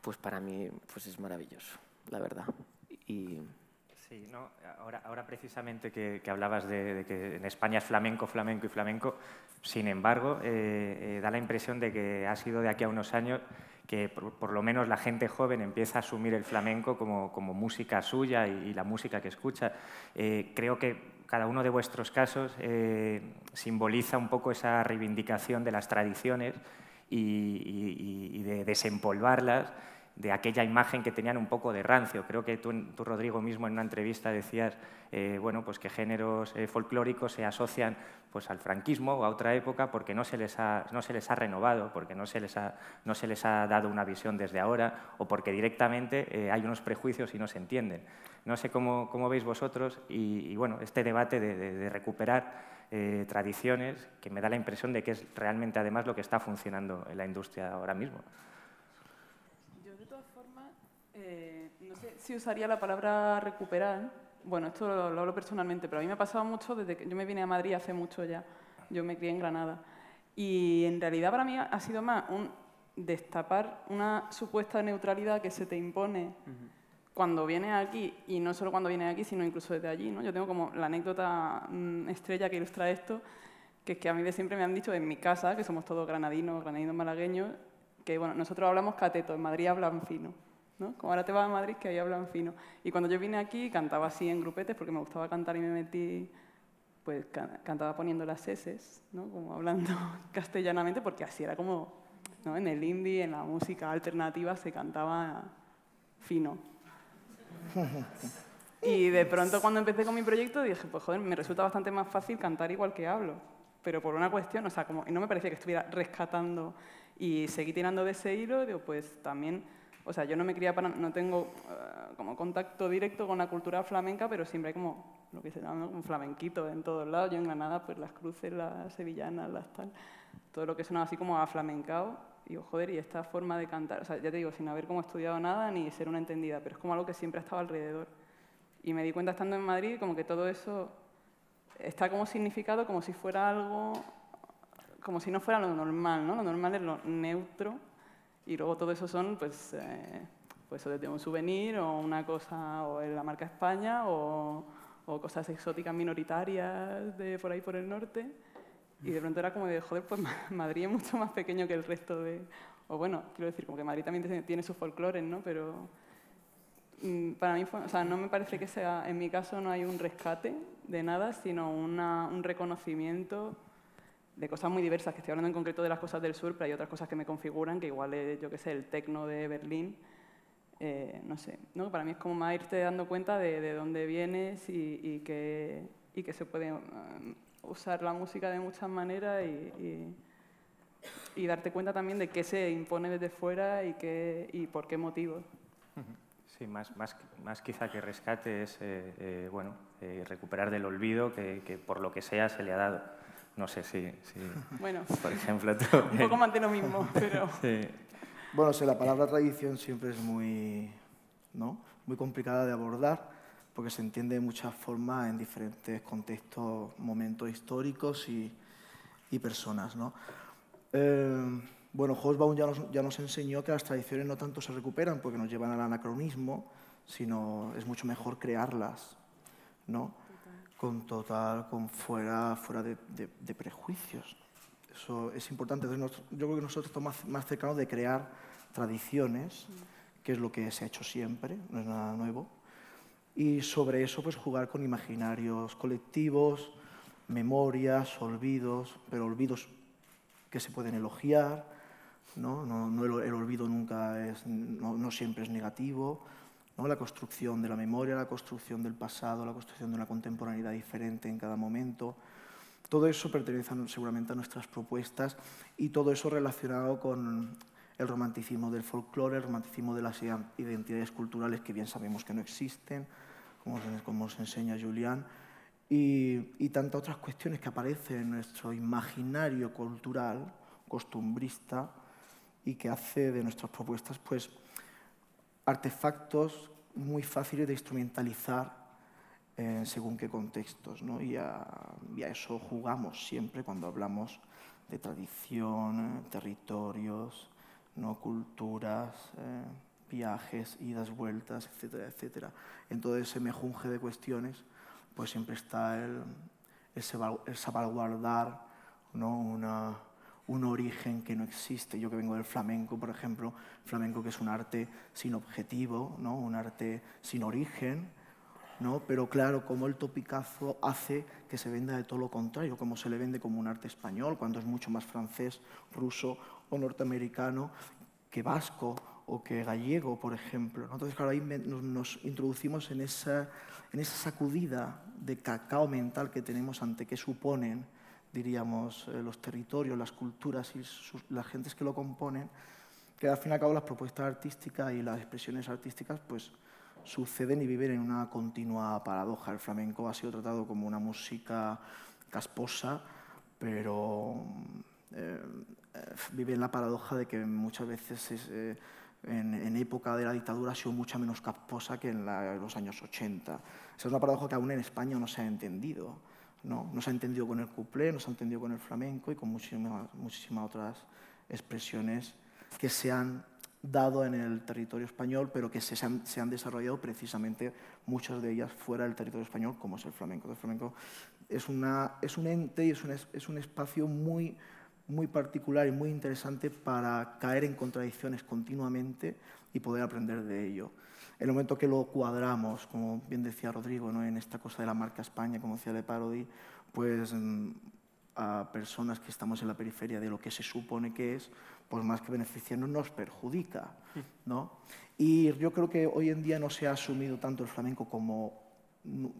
pues para mí pues es maravilloso, la verdad. Y Sí, no, ahora, ahora precisamente que, hablabas de, que en España es flamenco, flamenco y flamenco, sin embargo, eh, eh, da la impresión de que ha sido de aquí a unos años que por, lo menos la gente joven empieza a asumir el flamenco como, música suya y, la música que escucha. Eh, creo que cada uno de vuestros casos simboliza un poco esa reivindicación de las tradiciones y de desempolvarlas de aquella imagen que tenían un poco de rancio. Creo que tú, Rodrigo, mismo en una entrevista decías eh, bueno, pues que géneros eh, folclóricos se asocian pues, al franquismo o a otra época porque no se les ha, no se les ha renovado, porque no se, les ha, no se les ha dado una visión desde ahora o porque directamente eh, hay unos prejuicios y no se entienden. No sé cómo, cómo veis vosotros y, bueno, este debate de, de recuperar tradiciones que me da la impresión de que es realmente además lo que está funcionando en la industria ahora mismo. no sé si usaría la palabra recuperar. Bueno, esto lo, hablo personalmente, pero a mí me ha pasado mucho desde que yo me vine a Madrid hace mucho ya. Yo me crié en Granada. Y en realidad para mí ha sido más un destapar una supuesta neutralidad que se te impone cuando vienes aquí, y no solo cuando vienes aquí, sino incluso desde allí. ¿no? Yo tengo como la anécdota mm, estrella que ilustra esto, que es que a mí de siempre me han dicho en mi casa, que somos todos granadinos, granadinos malagueños, que bueno, nosotros hablamos cateto, en Madrid hablan fino. ¿No? Como ahora te vas a Madrid, que ahí hablan fino. Y cuando yo vine aquí, cantaba así en grupetes, porque me gustaba cantar y me metí, pues cantaba poniendo las S, ¿no? Como hablando castellanamente, porque así era como, ¿no? En el indie, en la música alternativa, se cantaba fino. Y de pronto cuando empecé con mi proyecto dije, pues joder, me resulta bastante más fácil cantar igual que hablo. Pero por una cuestión, o sea, como, y no me parecía que estuviera rescatando Y seguí tirando de ese hilo, digo, pues también, o sea, yo no me quería para, no tengo eh, como contacto directo con la cultura flamenca, pero siempre hay como lo que se llama un flamenquito en todos lados. Yo en Granada, pues las cruces, las sevillanas, las tal, todo lo que suena así como a flamencao. Y digo, joder, y esta forma de cantar, o sea, ya te digo, sin haber como estudiado nada ni ser una entendida, pero es como algo que siempre ha estado alrededor. Y me di cuenta estando en Madrid como que todo eso está como significado como si fuera algo, como si no fuera lo normal, ¿no? Lo normal es lo neutro y luego todo eso son, pues, eh, pues desde un souvenir o una cosa, o en la marca España o, o, cosas exóticas minoritarias de por ahí por el norte. Y de pronto era como de, joder, pues Madrid es mucho más pequeño que el resto de... O bueno, quiero decir, como que Madrid también tiene sus folclores, ¿no? Pero mm, para mí, fue, o sea, no me parece que sea, en mi caso no hay un rescate de nada, sino una, un reconocimiento de cosas muy diversas, que estoy hablando en concreto de las cosas del sur, pero hay otras cosas que me configuran, que igual es, yo qué sé, el tecno de Berlín, eh, no sé, ¿no? para mí es como más irte dando cuenta de, de dónde vienes y, y, que, y, que, se puede um, usar la música de muchas maneras y, y, darte cuenta también de qué se impone desde fuera y, qué, y por qué motivos. Sí, más, más, más quizá que rescate es eh, eh, bueno, recuperar del olvido que, que, por lo que sea se le ha dado. No sé si, si bueno, por ejemplo, tú, un poco más de lo mismo, pero... sí. Bueno, sí, la palabra tradición siempre es muy, ¿no? muy complicada de abordar porque se entiende de muchas formas en diferentes contextos, momentos históricos y, y personas. ¿no? Eh, bueno, Hobsbawm ya nos, ya nos enseñó que las tradiciones no tanto se recuperan porque nos llevan al anacronismo, sino es mucho mejor crearlas, ¿no? Con total, con fuera, fuera de, de, de prejuicios. Eso es importante. Entonces, yo creo que nosotros estamos más, más cercanos de crear tradiciones, que es lo que se ha hecho siempre, no es nada nuevo. Y sobre eso, pues jugar con imaginarios colectivos, memorias, olvidos, pero olvidos que se pueden elogiar, ¿no? No, no el, olvido nunca es, no, no siempre es negativo, ¿no? la construcción de la memoria, la construcción del pasado, la construcción de una contemporaneidad diferente en cada momento. Todo eso pertenece seguramente a nuestras propuestas y todo eso relacionado con el romanticismo del folclore, el romanticismo de las identidades culturales que bien sabemos que no existen, como, como enseña Julián, y, y tantas otras cuestiones que aparecen en nuestro imaginario cultural, costumbrista, y que hace de nuestras propuestas pues, artefactos muy fáciles de instrumentalizar eh, según qué contextos. ¿no? Y, a, eso jugamos siempre cuando hablamos de tradición, territorios, ¿no? culturas, eh, viajes, idas, vueltas, etcétera, etcétera. En todo ese mejunje de cuestiones pues siempre está el, el, el salvaguardar ¿no? una un origen que no existe. Yo que vengo del flamenco, por ejemplo, flamenco que es un arte sin objetivo, ¿no? un arte sin origen, ¿no? pero claro, como el topicazo hace que se venda de todo lo contrario, como se le vende como un arte español, cuando es mucho más francés, ruso o norteamericano que vasco o que gallego, por ejemplo. Entonces, claro, ahí nos, nos introducimos en esa, en esa sacudida de cacao mental que tenemos ante qué suponen diríamos, eh, los territorios, las culturas y las gentes que lo componen, que al fin y al cabo las propuestas artísticas y las expresiones artísticas pues suceden y viven en una continua paradoja. El flamenco ha sido tratado como una música casposa, pero eh, vive en la paradoja de que muchas veces es, eh, en, época de la dictadura ha sido mucha menos casposa que en, en los años 80. Esa es una paradoja que aún en España no se ha entendido. ¿No? Nos ha entendido con el cuplé, nos ha entendido con el flamenco y con muchísimas, muchísimas otras expresiones que se han dado en el territorio español, pero que se han, se han, desarrollado precisamente muchas de ellas fuera del territorio español, como es el flamenco. El flamenco es, una, es un ente y es un, es un espacio muy, muy particular y muy interesante para caer en contradicciones continuamente y poder aprender de ello. El momento que lo cuadramos, como bien decía Rodrigo, ¿no? en esta cosa de la marca España, como decía Le Parodi, pues mm, a personas que estamos en la periferia de lo que se supone que es, pues más que beneficiarnos nos perjudica. ¿no? Y yo creo que hoy en día no se ha asumido tanto el flamenco como,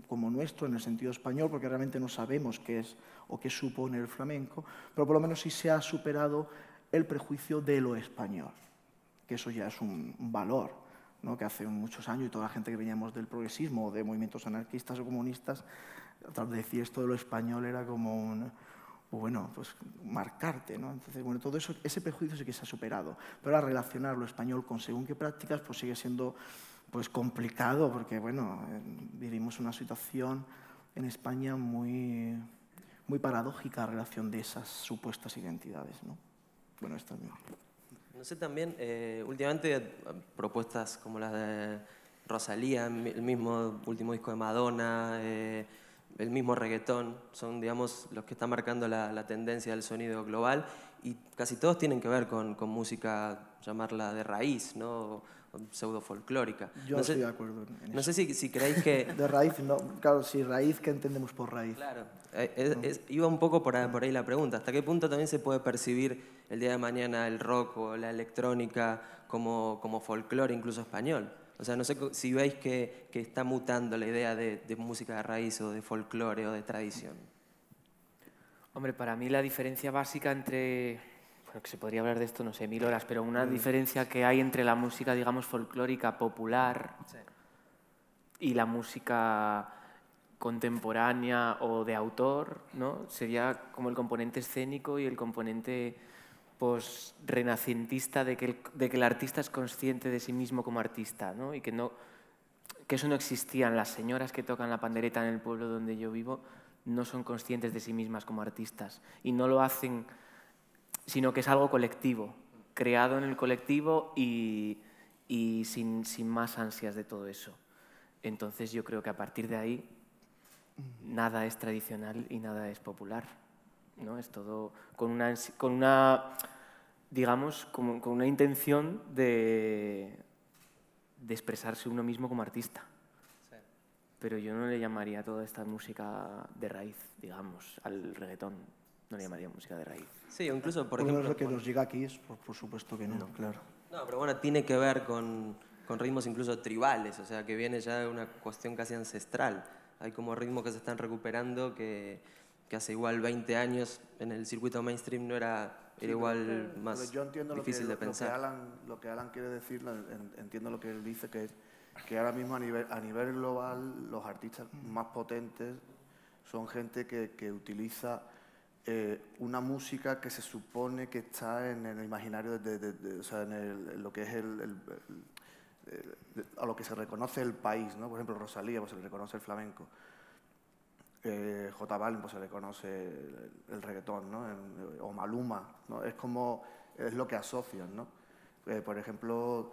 como nuestro en el sentido español, porque realmente no sabemos qué es o qué supone el flamenco, pero por lo menos sí se ha superado el prejuicio de lo español, que eso ya es un, valor, ¿no? que hace muchos años y toda la gente que veníamos del progresismo de movimientos anarquistas o comunistas, de decir esto de lo español era como un, bueno, pues marcarte, ¿no? Entonces, bueno, todo eso, ese prejuicio sí que se ha superado, pero ahora relacionar lo español con según qué prácticas, pues sigue siendo pues complicado, porque, bueno, vivimos una situación en España muy, muy paradójica en relación de esas supuestas identidades, ¿no? Bueno, esta No sé, también, eh, últimamente propuestas como las de Rosalía, el mismo último disco de Madonna, eh, el mismo reggaetón, son, digamos, los que están marcando la, tendencia del sonido global y casi todos tienen que ver con música, llamarla de raíz, ¿no? Pseudo folclórica. Yo no estoy de acuerdo No sé si, si creéis que... De raíz, no, claro, si raíz, ¿qué entendemos por raíz? Claro, eh, iba un poco por, por ahí la pregunta. ¿Hasta qué punto también se puede percibir el día de mañana el rock o la electrónica como, como folclore, incluso español? O sea, no sé si veis que, que está mutando la idea de, de música de raíz o de folclore o de tradición. Hombre, para mí la diferencia básica entre que se podría hablar de esto, no sé, mil horas, pero una mm. diferencia que hay entre la música, digamos, folclórica popular y la música contemporánea o de autor, ¿no? Sería como el componente escénico y el componente renacentista de que, el, de que el artista es consciente de sí mismo como artista, ¿no? Y que, no, que eso no existía. Las señoras que tocan la pandereta en el pueblo donde yo vivo no son conscientes de sí mismas como artistas y no lo hacen sino que es algo colectivo, creado en el colectivo y, sin, más ansias de todo eso. Entonces yo creo que a partir de ahí nada es tradicional y nada es popular. ¿no? Es todo con una, con una digamos, con, una intención de, de, expresarse uno mismo como artista. Pero yo no le llamaría toda esta música de raíz, digamos, al reggaetón no le llamaría música de raíz. Sí, incluso, por ejemplo... lo que nos llega aquí es, por, supuesto que no, claro. No, pero bueno, tiene que ver con, con, ritmos incluso tribales, o sea, que viene ya de una cuestión casi ancestral. Hay como ritmos que se están recuperando que, que hace igual 20 años en el circuito mainstream no era, era igual más yo entiendo difícil lo que, de pensar. Lo que, Alan, lo que Alan quiere decir, entiendo lo que él dice, que, que ahora mismo a nivel, a nivel global los artistas más potentes son gente que, que utiliza eh, una música que se supone que está en el imaginario, de, o sea, en, lo que es el, a lo que se reconoce el país, ¿no? Por ejemplo, Rosalía, pues se le reconoce el flamenco. Eh, J Balvin, pues se le conoce el, reggaetón, ¿no? o Maluma, ¿no? Es como, es lo que asocian, ¿no? Eh, por ejemplo,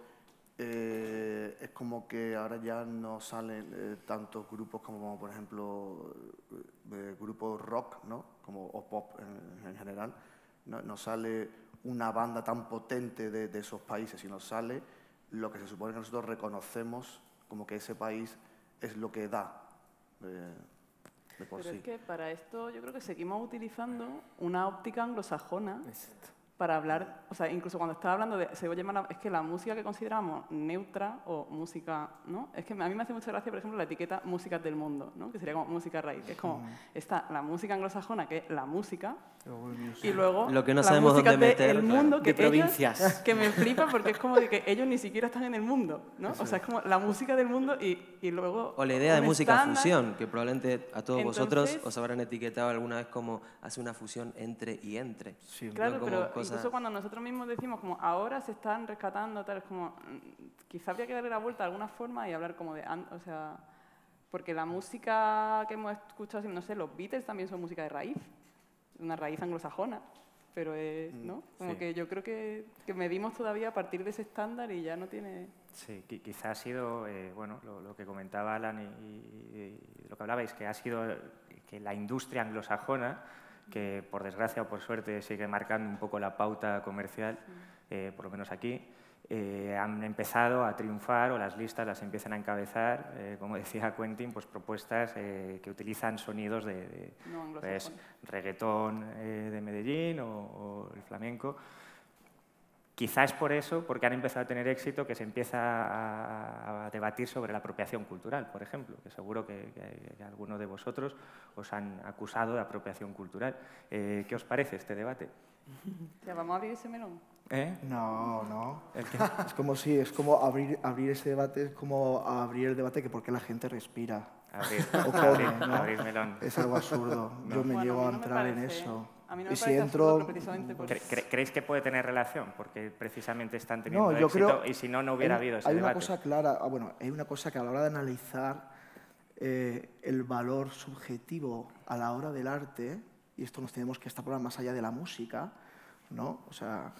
eh, es como que ahora ya no salen eh, tantos grupos como, por ejemplo, eh, grupos rock, ¿no? como, o pop en, general. No, sale una banda tan potente de, esos países, sino sale lo que se supone que nosotros reconocemos como que ese país es lo que da. De, por Pero es que para esto yo creo que seguimos utilizando una óptica anglosajona para hablar, o sea, incluso cuando estaba hablando de, se llama, es que la música que consideramos neutra o música, ¿no? Es que a mí me hace mucha gracia, por ejemplo, la etiqueta música del mundo, ¿no? Que sería como música raíz, que es como, está la música anglosajona, que es la música, y luego Lo que no sabemos dónde meter, el mundo, que provincias. que me flipa porque es como de que ellos ni siquiera están en el mundo, ¿no? O sea, es como la música del mundo y, y luego... O la idea de música fusión, que probablemente a todos vosotros os habrán etiquetado alguna vez como hace una fusión entre y entre. Sí, claro, pero incluso cuando nosotros mismos decimos como ahora se están rescatando, tal, es como, mm, quizá habría que darle la vuelta de alguna forma y hablar como de, o sea, porque la música que hemos escuchado, no sé, los Beatles también son música de raíz, una raíz anglosajona, pero es, mm, ¿no? Como que yo creo que, que, medimos todavía a partir de ese estándar y ya no tiene... Sí, quizá ha sido, eh, bueno, lo, que comentaba Alan y, lo que hablabais, que ha sido que la industria anglosajona que por desgracia o por suerte sigue marcando un poco la pauta comercial, eh, por lo menos aquí, eh, han empezado a triunfar o las listas las empiezan a encabezar, eh, como decía Quentin, pues propuestas que utilizan sonidos de, pues, reggaetón de Medellín o, el flamenco. Quizá es por eso, porque han empezado a tener éxito, que se empieza a, debatir sobre la apropiación cultural, por ejemplo, que seguro que, que, algunos de vosotros os han acusado de apropiación cultural. ¿Qué os parece este debate? ¿Ya vamos a abrir ese melón? ¿Eh? No, no. Es como si, es como abrir, abrir ese debate, es como abrir el debate que por qué la gente respira. Abrir, O come, abrir, ¿no? abrir melón. Es algo absurdo. Yo me Bueno, llego a a no entrar en eso. A mí no me y si entro, por- ¿Cre- cre- ¿Creéis que puede tener relación? Porque precisamente están teniendo No, yo éxito creo. y si no, no hubiera hay, habido ese hay debate. una cosa clara, ah, bueno, hay una cosa que a la hora de analizar eh, el valor subjetivo a la hora del arte, y esto nos tenemos que extrapolar más allá de la música, ¿no? O sea,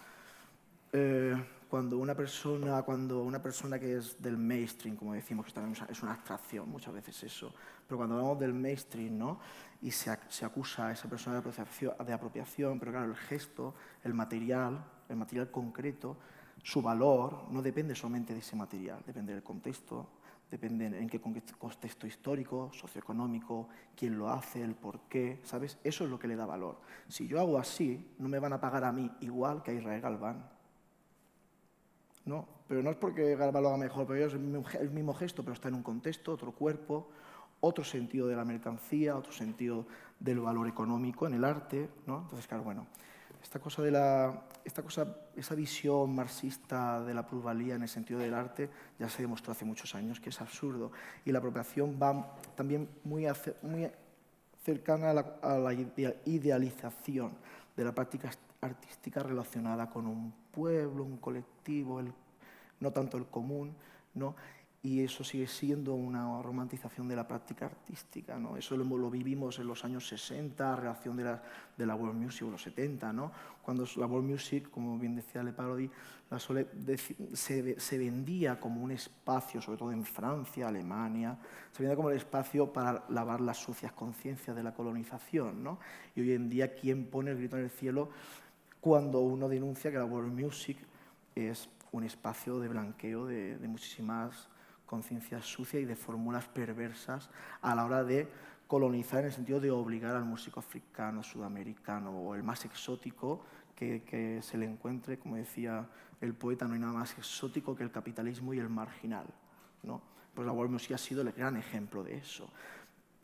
eh, cuando una persona, cuando una persona que es del mainstream, como decimos, que también es una- es una abstracción muchas veces eso, pero cuando hablamos del mainstream, ¿no? Y se, se acusa a esa persona de apropiación, de apropiación, pero claro, el gesto, el material, el material concreto, su valor no depende solamente de ese material, depende del contexto, depende en qué con- contexto histórico, socioeconómico, quién lo hace, el por qué, ¿sabes? Eso es lo que le da valor. Si yo hago así, no me van a pagar a mí igual que a Israel Galván. No, pero no es porque Galván lo haga mejor, pero es el mismo gesto, pero está en un contexto, otro cuerpo, otro sentido de la mercancía, otro sentido del valor económico en el arte, ¿no? Entonces, claro, bueno, esta cosa de la, esta cosa, esa visión marxista de la plusvalía en el sentido del arte ya se demostró hace muchos años que es absurdo y la apropiación va también muy, ace- muy cercana a la, a la idea- idealización de la práctica artística relacionada con un pueblo, un colectivo, el- no tanto el común, ¿no? Y eso sigue siendo una romantización de la práctica artística, ¿no? Eso lo, lo vivimos en los años 60, a reacción de la, de la World Music, los 70, ¿no? Cuando la World Music, como bien decía Le Parodi, la sole- deci- se, se vendía como un espacio, sobre todo en Francia, Alemania, se vendía como el espacio para lavar las sucias conciencias de la colonización, ¿no? Y hoy en día, ¿quién pone el grito en el cielo cuando uno denuncia que la World Music es un espacio de blanqueo de, de muchísimas conciencias sucias y de fórmulas perversas a la hora de colonizar en el sentido de obligar al músico africano, sudamericano o el más exótico que, que se le encuentre, como decía el poeta, no hay nada más exótico que el capitalismo y el marginal. ¿no? Pues la World Music ha sido el gran ejemplo de eso.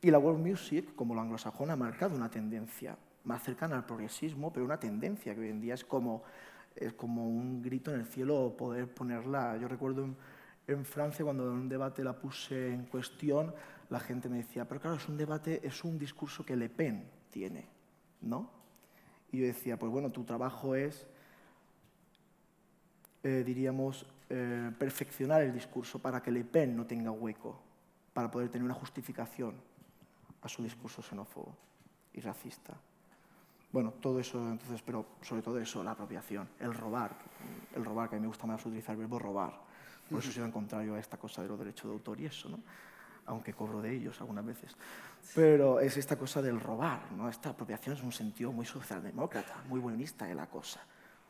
Y la world music, como lo anglosajón, ha marcado una tendencia más cercana al progresismo, pero una tendencia que hoy en día es como, es como un grito en el cielo poder ponerla. Yo recuerdo en, Francia cuando en un debate la puse en cuestión, la gente me decía, pero claro, es un debate, es un discurso que Le Pen tiene, ¿no? Y yo decía, pues bueno, tu trabajo es, eh, diríamos, eh, perfeccionar el discurso para que Le Pen no tenga hueco, para poder tener una justificación a su discurso xenófobo y racista. Bueno, todo eso, entonces, pero sobre todo eso, la apropiación, el robar, el robar, que a mí me gusta más utilizar el verbo robar, por eso soy tan contrario a esta cosa de los derechos de autor y eso, ¿no? aunque cobro de ellos algunas veces. Pero es esta cosa del robar, ¿no? Esta apropiación es un sentido muy socialdemócrata, muy buenista de la cosa.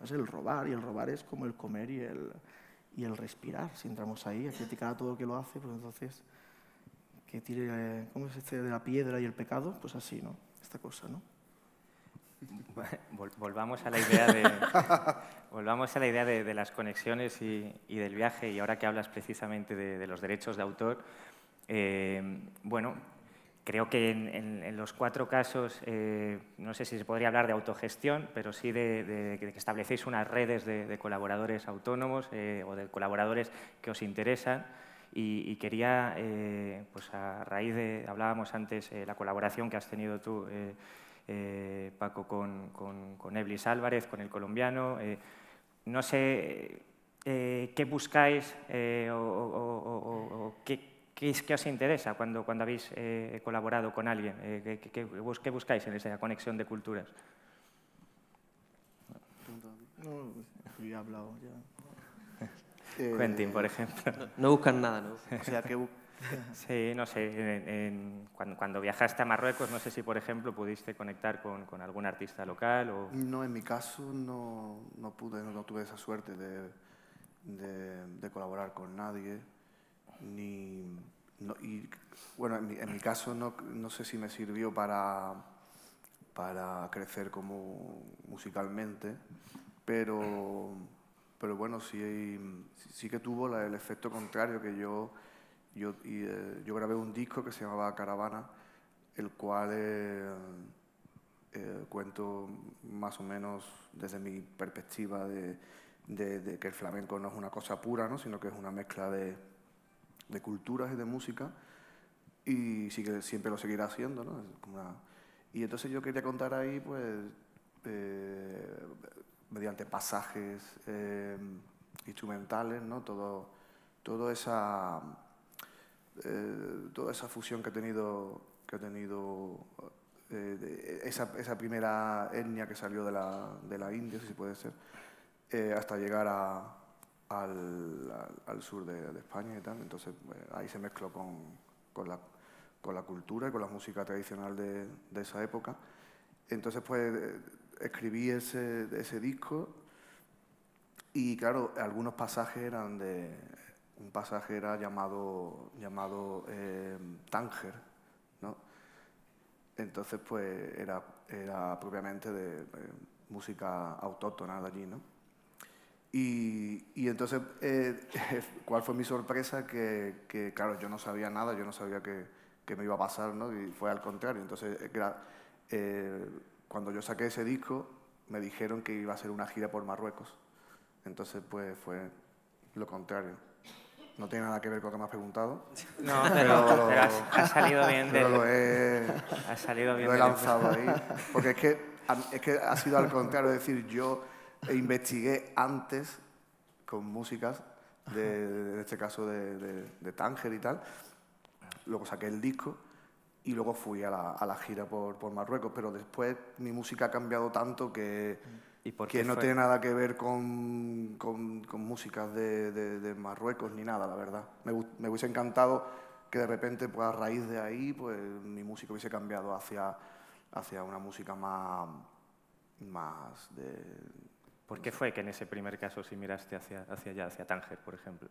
Es el robar, y el robar es como el comer y el, y el respirar. Si entramos ahí a criticar a todo el que lo hace, pues entonces que tire, eh, ¿cómo es este de la piedra y el pecado? Pues así, ¿no? Esta cosa, ¿no? Vol- Volvamos a la idea de, volvamos a la idea de, de las conexiones y, y del viaje, y ahora que hablas precisamente de, de los derechos de autor, eh, bueno, creo que en, en- en los cuatro casos, eh, no sé si se podría hablar de autogestión, pero sí de, de- que establecéis unas redes de, de colaboradores autónomos eh, o de colaboradores que os interesan. Y, y quería, eh, pues a raíz de, hablábamos antes, eh, la colaboración que has tenido tú, eh, eh, Paco, con, con, con Eblis Álvarez, con el colombiano. eh, no sé eh, qué buscáis eh, o, o- o- qué, qué es que os interesa cuando, cuando habéis eh, colaborado con alguien. Eh, ¿qué, qué- qué bus- qué buscáis en esa conexión de culturas? No, yo ya he hablado ya. Eh, Quentin, por ejemplo. No buscan nada, ¿no? O sea, que Sí, no sé, en- en- cuando, cuando viajaste a Marruecos, no sé si, por ejemplo, pudiste conectar con, con algún artista local o... no, en mi caso no, no pude, no, no tuve esa suerte de, de- de colaborar con nadie. Ni, no- y, bueno, en mi, en mi caso no, no sé si me sirvió para, para crecer como musicalmente, pero, pero bueno, sí, sí que tuvo la- el efecto contrario que yo, yo, y, eh, yo grabé un disco que se llamaba Caravana, el cual eh, eh, cuento más o menos desde mi perspectiva de, de, que el flamenco no es una cosa pura, ¿no? sino que es una mezcla de, de culturas y de música y sí que siempre lo seguirá haciendo. ¿no? Y entonces yo quería contar ahí, pues, eh, mediante pasajes eh, instrumentales, ¿no? todo, todo esa, eh, toda esa fusión que ha tenido, que ha tenido esa, esa, primera etnia que salió de la, de la India, si puede ser, hasta llegar a, al, al, sur de, de, España y tal. Entonces ahí se mezcló con, con la con la cultura y con la música tradicional de, de esa época. Entonces, pues, eh, escribí ese, ese, disco y, claro, algunos pasajes eran de... Un pasaje era llamado, llamado eh, Tánger, ¿no? Entonces, pues, era, era propiamente de, música autóctona de allí, ¿no? Y, y entonces, eh, ¿cuál fue mi sorpresa? Que, que, claro, yo no sabía nada, yo no sabía que que me iba a pasar, ¿no? Y fue al contrario. Entonces, eh, cuando yo saqué ese disco, me dijeron que iba a ser una gira por Marruecos. Entonces, pues fue lo contrario. No tiene nada que ver con lo que me has preguntado. No, pero, ha, salido bien. Pero lo he, ha salido bien lo he lanzado ahí. Porque es que, es que ha sido al contrario. Es decir, yo investigué antes con músicas, de, en este caso de, de, de Tánger y tal, luego saqué el disco y luego fui a la, a la gira por, por, Marruecos, pero después mi música ha cambiado tanto que, que no tiene nada que ver con, con, con músicas de, de, Marruecos ni nada, la verdad. Me, me, hubiese encantado que de repente, pues a raíz de ahí, pues mi música hubiese cambiado hacia, hacia una música más, más de... ¿Por qué fue que en ese primer caso si miraste hacia, hacia allá, hacia Tánger, por ejemplo?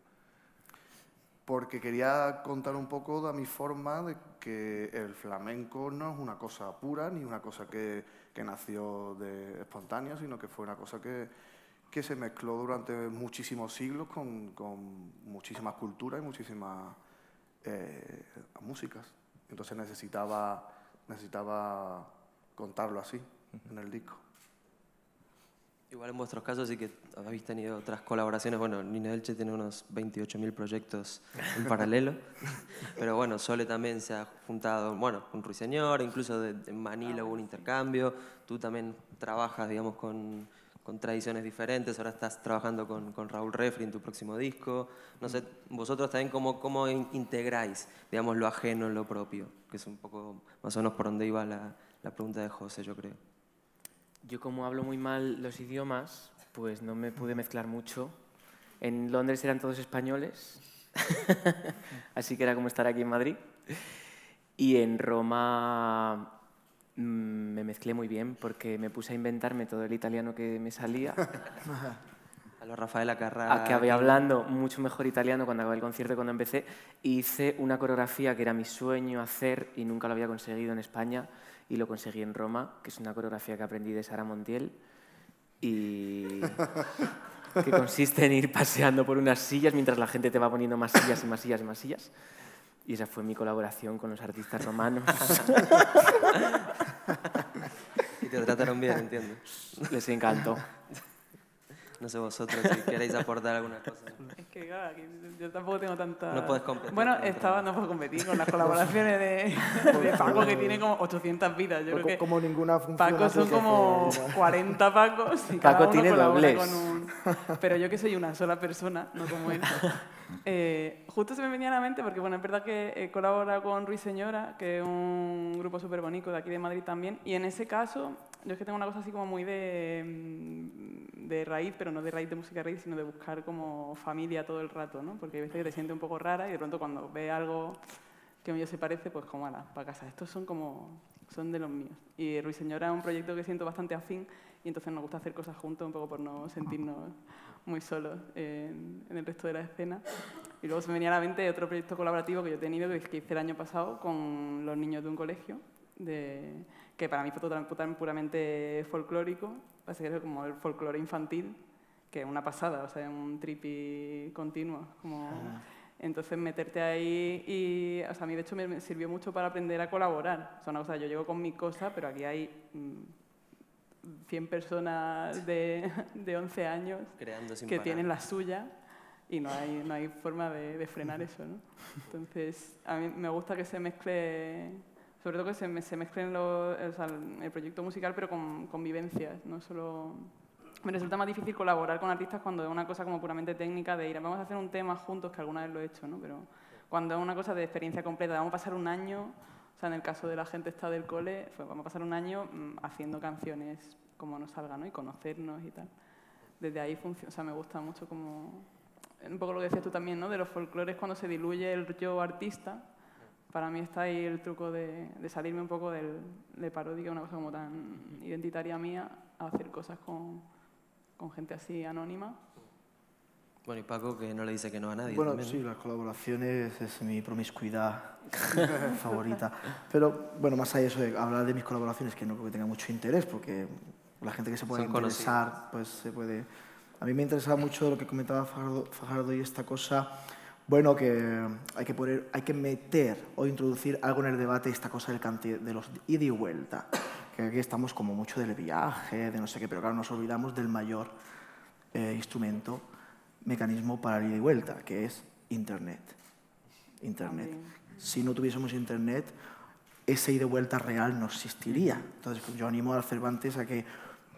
Porque quería contar un poco de mi forma de que el flamenco no es una cosa pura ni una cosa que, nació de espontánea, sino que fue una cosa que, que se mezcló durante muchísimos siglos con, con muchísimas culturas y muchísimas eh, músicas. Entonces necesitaba, necesitaba contarlo así en el disco. Igual en vuestros casos sí que habéis tenido otras colaboraciones. Bueno, Nina Elche tiene unos 28.000 proyectos en paralelo. Pero bueno, Sole también se ha juntado, bueno, con Ruiseñor, incluso en Manila hubo un intercambio. Tú también trabajas, digamos, con, con tradiciones diferentes. Ahora estás trabajando con, con, Raúl Refri en tu próximo disco. No sé, vosotros también cómo, cómo integráis, digamos, lo ajeno en lo propio, que es un poco más o menos por donde iba la, la pregunta de José, yo creo. Yo como hablo muy mal los idiomas, pues no me pude mezclar mucho. En Londres eran todos españoles, así que era como estar aquí en Madrid. Y en Roma mm, me mezclé muy bien porque me puse a inventarme todo el italiano que me salía. a lo Rafaela Carrà. Acabé hablando mucho mejor italiano cuando acabé el concierto, cuando empecé. hice una coreografía que era mi sueño hacer y nunca lo había conseguido en España y lo conseguí en Roma, que es una coreografía que aprendí de Sara Montiel y que consiste en ir paseando por unas sillas mientras la gente te va poniendo más sillas y más sillas y más sillas. Y esa fue mi colaboración con los artistas romanos. y te trataron bien, entiendo. Les encantó. No sé vosotros si queréis aportar alguna cosa. Es que claro, yo tampoco tengo tanta... No puedes competir. Bueno, estaba, no puedo competir con las colaboraciones de, de Paco, que tiene como 800 vidas. Yo creo que como ninguna Paco son como 40 Pacos y cada uno tiene colabora con un... Pero yo que soy una sola persona, no como él. Eh, justo se me venía a la mente porque, bueno, es verdad que eh, colabora con Ruiz Señora, que es un grupo súper bonito de aquí de Madrid también, y en ese caso yo es que tengo una cosa así como muy de, mm, de raíz, pero no de raíz de música raíz, sino de buscar como familia todo el rato, ¿no? Porque a veces te sientes un poco rara y de pronto cuando ve algo que a mí se parece, pues como, la para casa, estos son como, son de los míos. Y Ruiz Señora es un proyecto que siento bastante afín y entonces nos gusta hacer cosas juntos un poco por no sentirnos muy solos en, el resto de la escena. Y luego se me venía a la mente otro proyecto colaborativo que yo he tenido, que hice el año pasado con los niños de un colegio, de que para mí fue totalmente puramente folclórico, ser como el folclore infantil, que es una pasada, o sea, un trippy continuo. Como... Entonces, meterte ahí y, o sea, a mí de hecho me sirvió mucho para aprender a colaborar. O sea, yo llego con mi cosa, pero aquí hay 100 mm, personas de, de 11 años que tienen la suya y no hay, no hay forma de, frenar eso, ¿no? Entonces, a mí me gusta que se mezcle, sobre todo que se, se mezclen el proyecto musical, pero con, vivencias, no solo me resulta más difícil colaborar con artistas cuando es una cosa como puramente técnica de ir, vamos a hacer un tema juntos, que alguna vez lo he hecho, ¿no? Pero cuando es una cosa de experiencia completa, vamos a pasar un año, o sea, en el caso de la gente está del cole, pues vamos a pasar un año mm, haciendo canciones como nos salga, ¿no? Y conocernos y tal. Desde ahí funciona, o sea, me gusta mucho como... Un poco lo que decías tú también, ¿no? De los folclores cuando se diluye el yo artista. Para mí está ahí el truco de, de salirme un poco del, de paródica, una cosa como tan identitaria mía, a hacer cosas con con gente así anónima. Bueno, y Paco, que no le dice que no a nadie. Bueno, sí, las colaboraciones es mi promiscuidad favorita. Pero, bueno, más allá de eso, de hablar de mis colaboraciones, que no creo que tenga mucho interés, porque la gente que se puede interesar, pues se puede... A mí me interesaba mucho lo que comentaba Fajardo, y esta cosa, bueno, que hay que, poner, hay que meter o introducir algo en el debate, esta cosa del de los ida y vuelta que aquí estamos como mucho del viaje, de no sé qué, pero claro, nos olvidamos del mayor eh, instrumento, mecanismo para ir y vuelta, que es Internet. Internet. Si no tuviésemos Internet, ese ida y vuelta real no existiría. Entonces, yo animo a Cervantes a que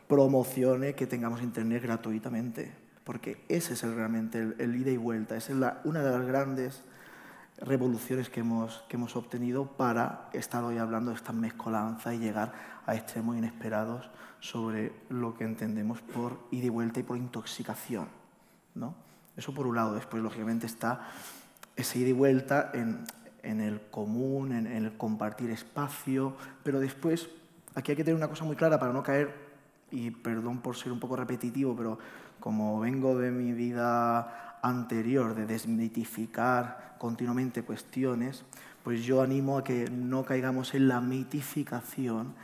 promocione que tengamos Internet gratuitamente, porque ese es el, realmente el, ida y vuelta, esa es la, una de las grandes revoluciones que hemos, que hemos obtenido para estar hoy hablando de esta mezcolanza y llegar a extremos inesperados sobre lo que entendemos por ida y vuelta y por intoxicación. ¿no? Eso por un lado. Después, lógicamente, está ese ida y vuelta en, en el común, en, en, el compartir espacio, pero después aquí hay que tener una cosa muy clara para no caer, y perdón por ser un poco repetitivo, pero como vengo de mi vida anterior de desmitificar continuamente cuestiones, pues yo animo a que no caigamos en la mitificación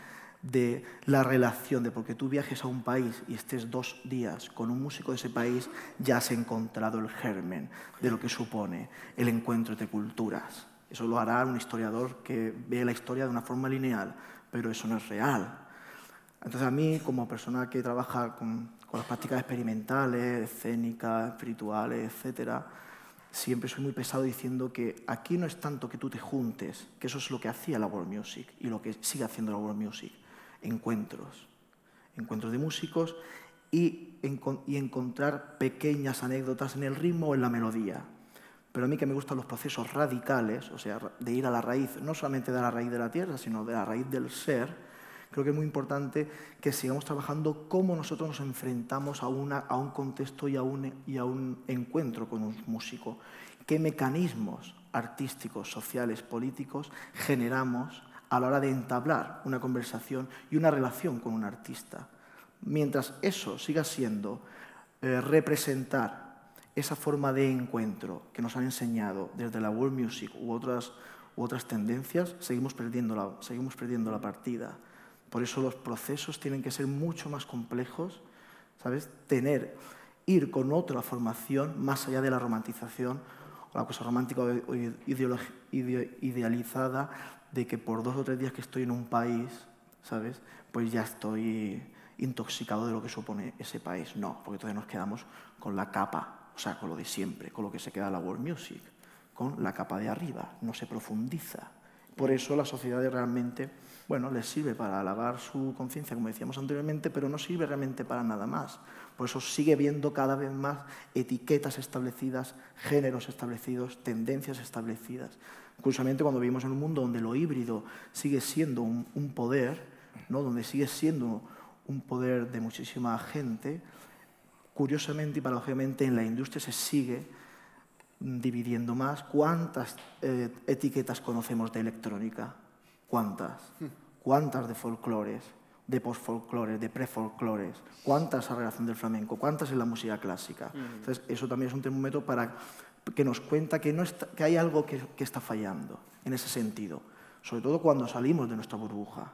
de la relación, de porque tú viajes a un país y estés dos días con un músico de ese país, ya has encontrado el germen de lo que supone el encuentro de culturas. Eso lo hará un historiador que ve la historia de una forma lineal, pero eso no es real. Entonces a mí, como persona que trabaja con, las prácticas experimentales, escénicas, espirituales, etc., siempre soy muy pesado diciendo que aquí no es tanto que tú te juntes, que eso es lo que hacía la world music y lo que sigue haciendo la world music, encuentros, encuentros de músicos y, y encontrar pequeñas anécdotas en el ritmo o en la melodía. Pero a mí que me gustan los procesos radicales, o sea, de ir a la raíz, no solamente de la raíz de la tierra, sino de la raíz del ser, creo que es muy importante que sigamos trabajando cómo nosotros nos enfrentamos a, una, a un contexto y a un, y a un encuentro con un músico. ¿Qué mecanismos artísticos, sociales, políticos generamos a la hora de entablar una conversación y una relación con un artista? Mientras eso siga siendo eh, representar esa forma de encuentro que nos han enseñado desde la world music u otras, u otras tendencias, seguimos perdiendo, la, seguimos perdiendo la partida. Por eso los procesos tienen que ser mucho más complejos, ¿sabes? Tener, ir con otra formación más allá de la romantización o la cosa romántica o idealizada de que por dos o tres días que estoy en un país, ¿sabes? Pues ya estoy intoxicado de lo que supone ese país. No, porque entonces nos quedamos con la capa, o sea, con lo de siempre, con lo que se queda la world music, con la capa de arriba, no se profundiza. Por eso la sociedad realmente bueno, les sirve para alabar su conciencia, como decíamos anteriormente, pero no sirve realmente para nada más. Por eso sigue viendo cada vez más etiquetas establecidas, géneros establecidos, tendencias establecidas. Curiosamente, cuando vivimos en un mundo donde lo híbrido sigue siendo un, poder, ¿no? donde sigue siendo un poder de muchísima gente, curiosamente y paradójicamente en la industria se sigue dividiendo más. ¿Cuántas eh, etiquetas conocemos de electrónica? ¿Cuántas? ¿Cuántas de folclores, de postfolclores, de prefolclores? ¿Cuántas a relación del flamenco? ¿Cuántas en la música clásica? Entonces, eso también es un termómetro para que nos cuenta que, no que hay algo que, que está fallando en ese sentido, sobre todo cuando salimos de nuestra burbuja.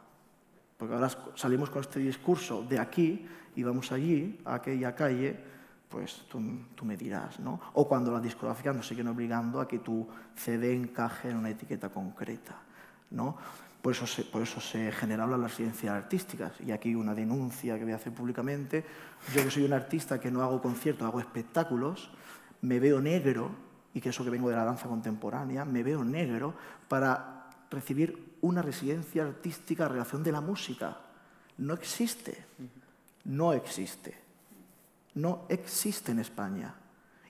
Porque ahora salimos con este discurso de aquí y vamos allí, a aquella calle, pues tú, tú, me dirás, ¿no? O cuando las discográficas nos siguen obligando a que tu CD encaje en una etiqueta concreta, ¿no? Por eso, se, por eso se generaron las residencias artísticas. Y aquí una denuncia que voy a hacer públicamente. Yo que soy un artista que no hago conciertos, hago espectáculos, me veo negro, y que eso que vengo de la danza contemporánea, me veo negro para recibir una residencia artística a relación de la música. No existe. No existe. No existe en España.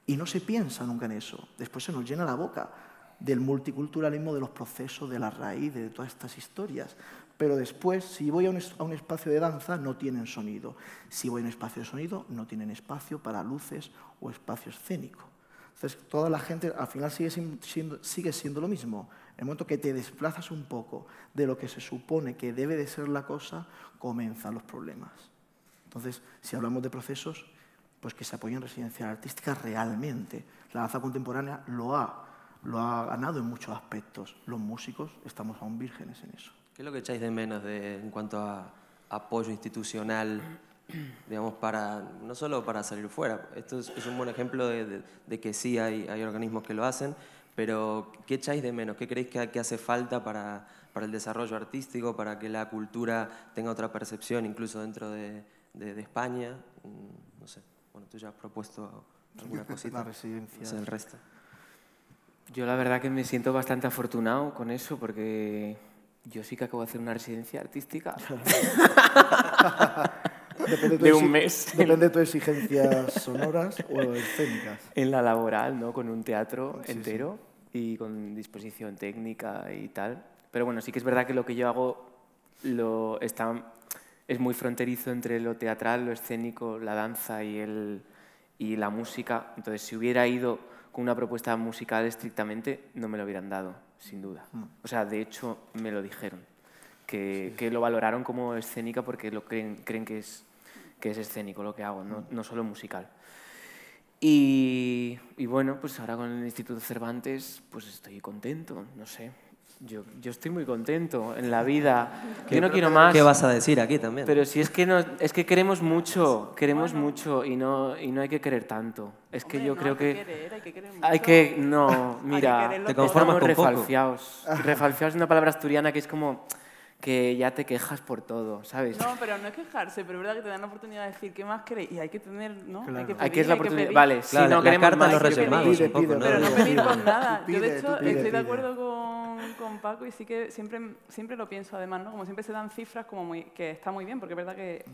Y no se piensa nunca en eso. Después se nos llena la boca del multiculturalismo, de los procesos, de la raíz, de todas estas historias. Pero después, si voy a un, espacio de danza, no tienen sonido. Si voy a un espacio de sonido, no tienen espacio para luces o espacio escénico. Entonces, toda la gente al final sigue siendo, sigue siendo lo mismo. En el momento que te desplazas un poco de lo que se supone que debe de ser la cosa, comienzan los problemas. Entonces, si hablamos de procesos, pues que se apoyen en residencias artísticas realmente. La danza contemporánea lo ha, lo ha ganado en muchos aspectos. Los músicos estamos aún vírgenes en eso. ¿Qué es lo que echáis de menos de, en cuanto a apoyo institucional digamos, para, no solo para salir fuera. Esto es, es un buen ejemplo de, de, de, que sí hay, hay organismos que lo hacen, pero ¿qué echáis de menos? ¿Qué creéis que, que hace falta para, para, el desarrollo artístico, para que la cultura tenga otra percepción, incluso dentro de, de España? No sé, bueno, tú ya has propuesto alguna cosita. La residencia. No sé, el resto. Yo la verdad que me siento bastante afortunado con eso porque yo sí que acabo de hacer una residencia artística. Depende de, de un mes. Depende de tus exigencias sonoras o escénicas. En la laboral, ¿no? Con un teatro sí, entero sí. y con disposición técnica y tal. Pero bueno, sí que es verdad que lo que yo hago lo está, es muy fronterizo entre lo teatral, lo escénico, la danza y, el, y la música. Entonces, si hubiera ido con una propuesta musical estrictamente, no me lo hubieran dado, sin duda. Mm. O sea, de hecho, me lo dijeron. Que, sí. que lo valoraron como escénica porque lo creen, creen que es que es escénico lo que hago, no, no solo musical. Y, y, bueno, pues ahora con el Instituto Cervantes, pues estoy contento, no sé. Yo, yo estoy muy contento en la vida. Yo no quiero más. ¿Qué vas a decir aquí también? Pero si es que, no, es que queremos mucho, queremos bueno. mucho y no, y no hay que querer tanto. Es Hombre, que yo no, creo hay que... que querer, hay que querer mucho. Hay que... No, mira, que te conformas estamos con refalfiados. Refalfiados es una palabra asturiana que es como que ya te quejas por todo, ¿sabes? No, pero no es quejarse, pero es verdad que te dan la oportunidad de decir qué más queréis y hay que tener, ¿no? Claro. Hay que Hay pedir, que es la oportunidad. pedir. Vale, si Claro, no la queremos carta más, los. Magos, Pide, un poco, pide, ¿no? Pero no Pide, pedir con nada. tú Yo, de pide, hecho, pide, estoy de pide. acuerdo con, con Paco y sí que siempre, siempre lo pienso, además, ¿no? Como siempre se dan cifras como muy, que está muy bien, porque es verdad que,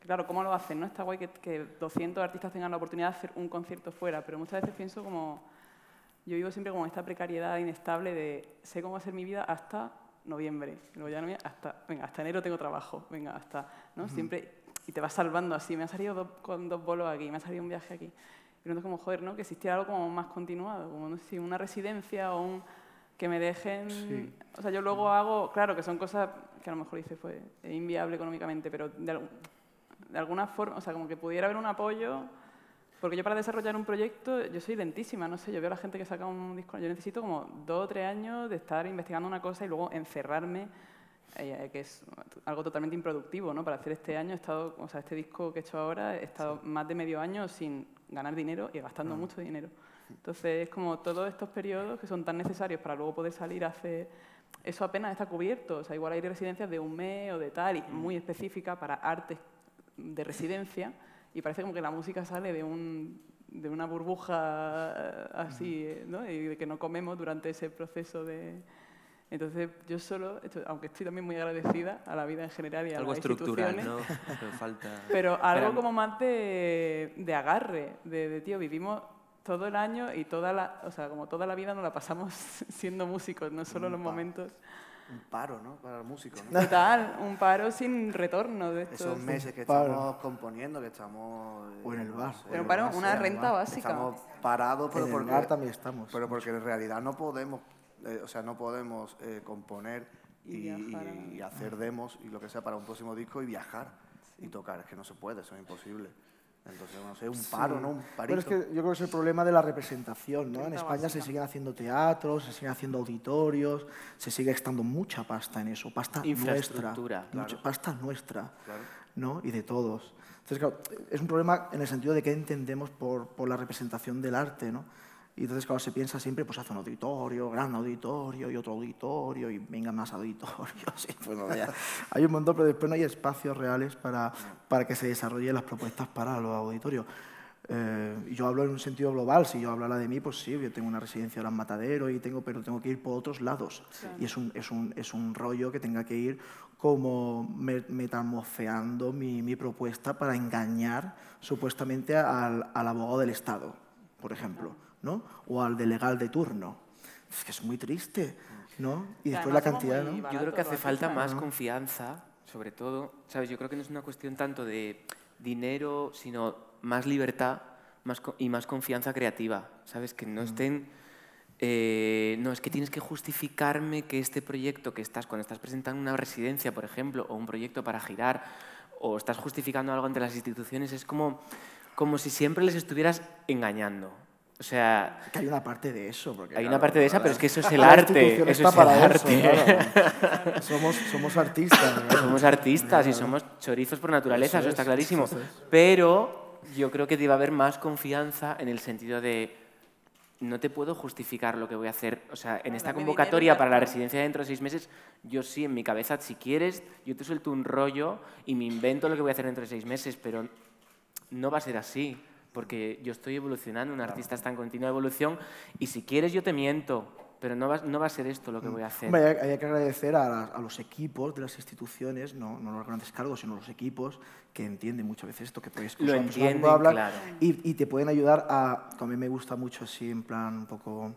claro, ¿cómo lo hacen? no Está guay que, que 200 artistas tengan la oportunidad de hacer un concierto fuera, pero muchas veces pienso como... Yo vivo siempre como esta precariedad inestable de sé cómo va a ser mi vida hasta noviembre, luego ya noviembre, hasta, venga, hasta enero tengo trabajo, venga, hasta, ¿no? Uh -huh. Siempre, y te vas salvando así, me ha salido dos, con dos bolos aquí, me ha salido un viaje aquí. Y entonces como, joder, ¿no? Que existiera algo como más continuado, como, no sé si una residencia o un... que me dejen... Sí. O sea, yo luego hago, claro, que son cosas que a lo mejor dices, pues, es inviable económicamente, pero de, de alguna forma, o sea, como que pudiera haber un apoyo... Porque yo para desarrollar un proyecto, yo soy lentísima, no sé, yo veo a la gente que saca un disco, yo necesito como dos o tres años de estar investigando una cosa y luego encerrarme, eh, que es algo totalmente improductivo, ¿no? Para hacer este año, he estado, o sea, este disco que he hecho ahora, he estado sí. más de medio año sin ganar dinero y gastando ah. mucho dinero. Entonces, es como todos estos periodos que son tan necesarios para luego poder salir a hacer... Eso apenas está cubierto, o sea, igual hay residencias de un mes o de tal, y muy específicas para artes de residencia, y parece como que la música sale de, un, de una burbuja así, ¿no? Y de que no comemos durante ese proceso de... Entonces, yo solo, aunque estoy también muy agradecida a la vida en general y a algo las estructural, instituciones, ¿no? Pero, falta... pero algo como más de, de agarre, de, de, tío, vivimos todo el año y toda la, o sea, como toda la vida nos la pasamos siendo músicos, no solo los momentos un paro, ¿no? Para el músico. ¿no? Total, un paro sin retorno de estos. Esos meses que paro. estamos componiendo, que estamos... O en el bar. Pero un paro, una renta básica. Estamos parados, pero en porque... el bar también estamos. Pero porque en realidad no podemos, eh, o sea, no podemos eh, componer y, y, y, hacer demos y lo que sea para un próximo disco y viajar sí. y tocar. Es que no se puede, eso es imposible. Entonces, no sé, un paro, ¿no? Un Pero es que yo creo que es el problema de la representación, ¿no? En España se siguen haciendo teatros, se siguen haciendo auditorios, se sigue gastando mucha pasta en eso, pasta nuestra, Infraestructura, mucha pasta nuestra, ¿no? Y de todos. Entonces, claro, es un problema en el sentido de que entendemos por, por la representación del arte, ¿no? Y entonces, claro, se piensa siempre, pues hace un auditorio, gran auditorio y otro auditorio y venga más auditorios. Y, bueno, ya, hay un montón, pero después no hay espacios reales para, para que se desarrollen las propuestas para los auditorios. Eh, yo hablo en un sentido global, si yo hablara de mí, pues sí, yo tengo una residencia ahora en Matadero, y tengo, pero tengo que ir por otros lados. Y es un, es, un, es un rollo que tenga que ir como me- metamorfeando mi, mi propuesta para engañar supuestamente al, al abogado del Estado, por ejemplo, ¿no? o al delegado de turno. Es que es muy triste, ¿no? Y después la cantidad, ¿no? Yo creo que hace falta más ¿no? confianza, sobre todo, ¿sabes? Yo creo que no es una cuestión tanto de dinero, sino más libertad más y más confianza creativa, ¿sabes? Que no estén... eh, no, es que tienes que justificarme que este proyecto que estás, cuando estás presentando una residencia, por ejemplo, o un proyecto para girar, o estás justificando algo ante las instituciones, es como, como si siempre les estuvieras engañando. O sea, Que hay una parte de eso. Porque, hay claro, una parte de esa, pero es que eso es el arte. Eso está es el eso, arte. claro. somos, somos artistas. ¿no? Somos artistas y somos chorizos por naturaleza, Eso eso, está es, clarísimo. eso es. Pero yo creo que debe haber más confianza en el sentido de no te puedo justificar lo que voy a hacer. O sea, en esta convocatoria para la residencia dentro de seis meses, yo sí, en mi cabeza, si quieres, yo te suelto un rollo y me invento lo que voy a hacer dentro de seis meses, pero no va a ser así, porque yo estoy evolucionando, un artista está en continua evolución y si quieres yo te miento, pero no va, no va a ser esto lo que voy a hacer. Hombre, hay, hay que agradecer a, las- a los equipos de las instituciones, no, no los grandes cargos, sino los equipos que entienden muchas veces esto, que puedes Lo entienden, habla claro. y, y te pueden ayudar a, a mí me gusta mucho así, en plan un poco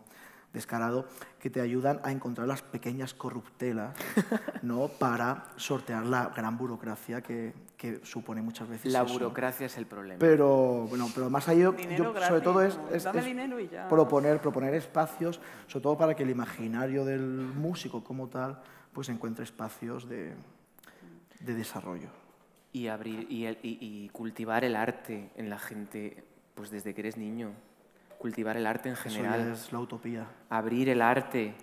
descarado, que te ayudan a encontrar las pequeñas corruptelas ¿no? para sortear la gran burocracia que, que supone muchas veces La eso. burocracia es el problema. Pero, bueno, pero más allá, Dinero yo, gratis, sobre todo es, es- dame es dinero y ya. proponer, proponer espacios, sobre todo para que el imaginario del músico como tal, pues encuentre espacios de, de desarrollo. Y, abrir, y, el- y- y cultivar el arte en la gente, pues desde que eres niño. Cultivar el arte en Eso general. ya es la utopía. Abrir el arte.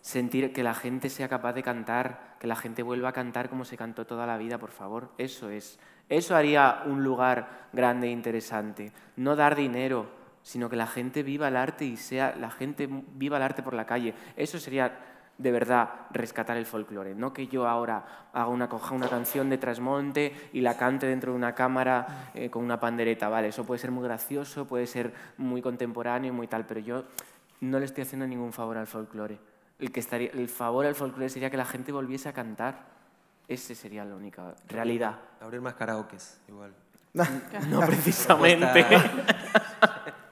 Sentir que la gente sea capaz de cantar, que la gente vuelva a cantar como se cantó toda la vida, por favor. Eso es. Eso haría un lugar grande e interesante. No dar dinero, sino que la gente viva el arte y sea la gente viva el arte por la calle. Eso sería de verdad rescatar el folclore. No que yo ahora haga una, coja una canción de Trasmonte y la cante dentro de una cámara eh, con una pandereta. Vale, eso puede ser muy gracioso, puede ser muy contemporáneo y muy tal, pero yo no le estoy haciendo ningún favor al folclore. El, que estaría, el favor al folclore sería que la gente volviese a cantar. Ese sería la única realidad. Abrir más karaokes, igual. No precisamente.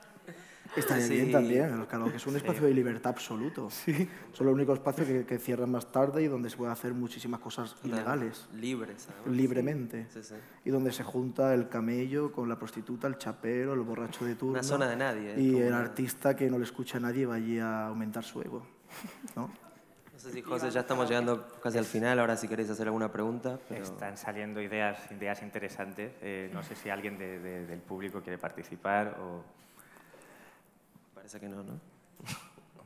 Estaría Sí. bien también, claro, que es un espacio de libertad absoluto. Son los únicos espacios que, que cierran más tarde y donde se pueden hacer muchísimas cosas ilegales, Libres, además. libremente. Sí, sí. Y donde se junta el camello con la prostituta, el chapero, el borracho de turno. Una zona de nadie. ¿eh? Y Como el una- artista que no le escucha a nadie va allí a aumentar su ego. ¿no? No sé si, José, ya estamos llegando casi al final. Ahora, si queréis hacer alguna pregunta. Pero... Están saliendo ideas, ideas interesantes. Eh, no sé si alguien de- de- del público quiere participar o... Parece que no, ¿no?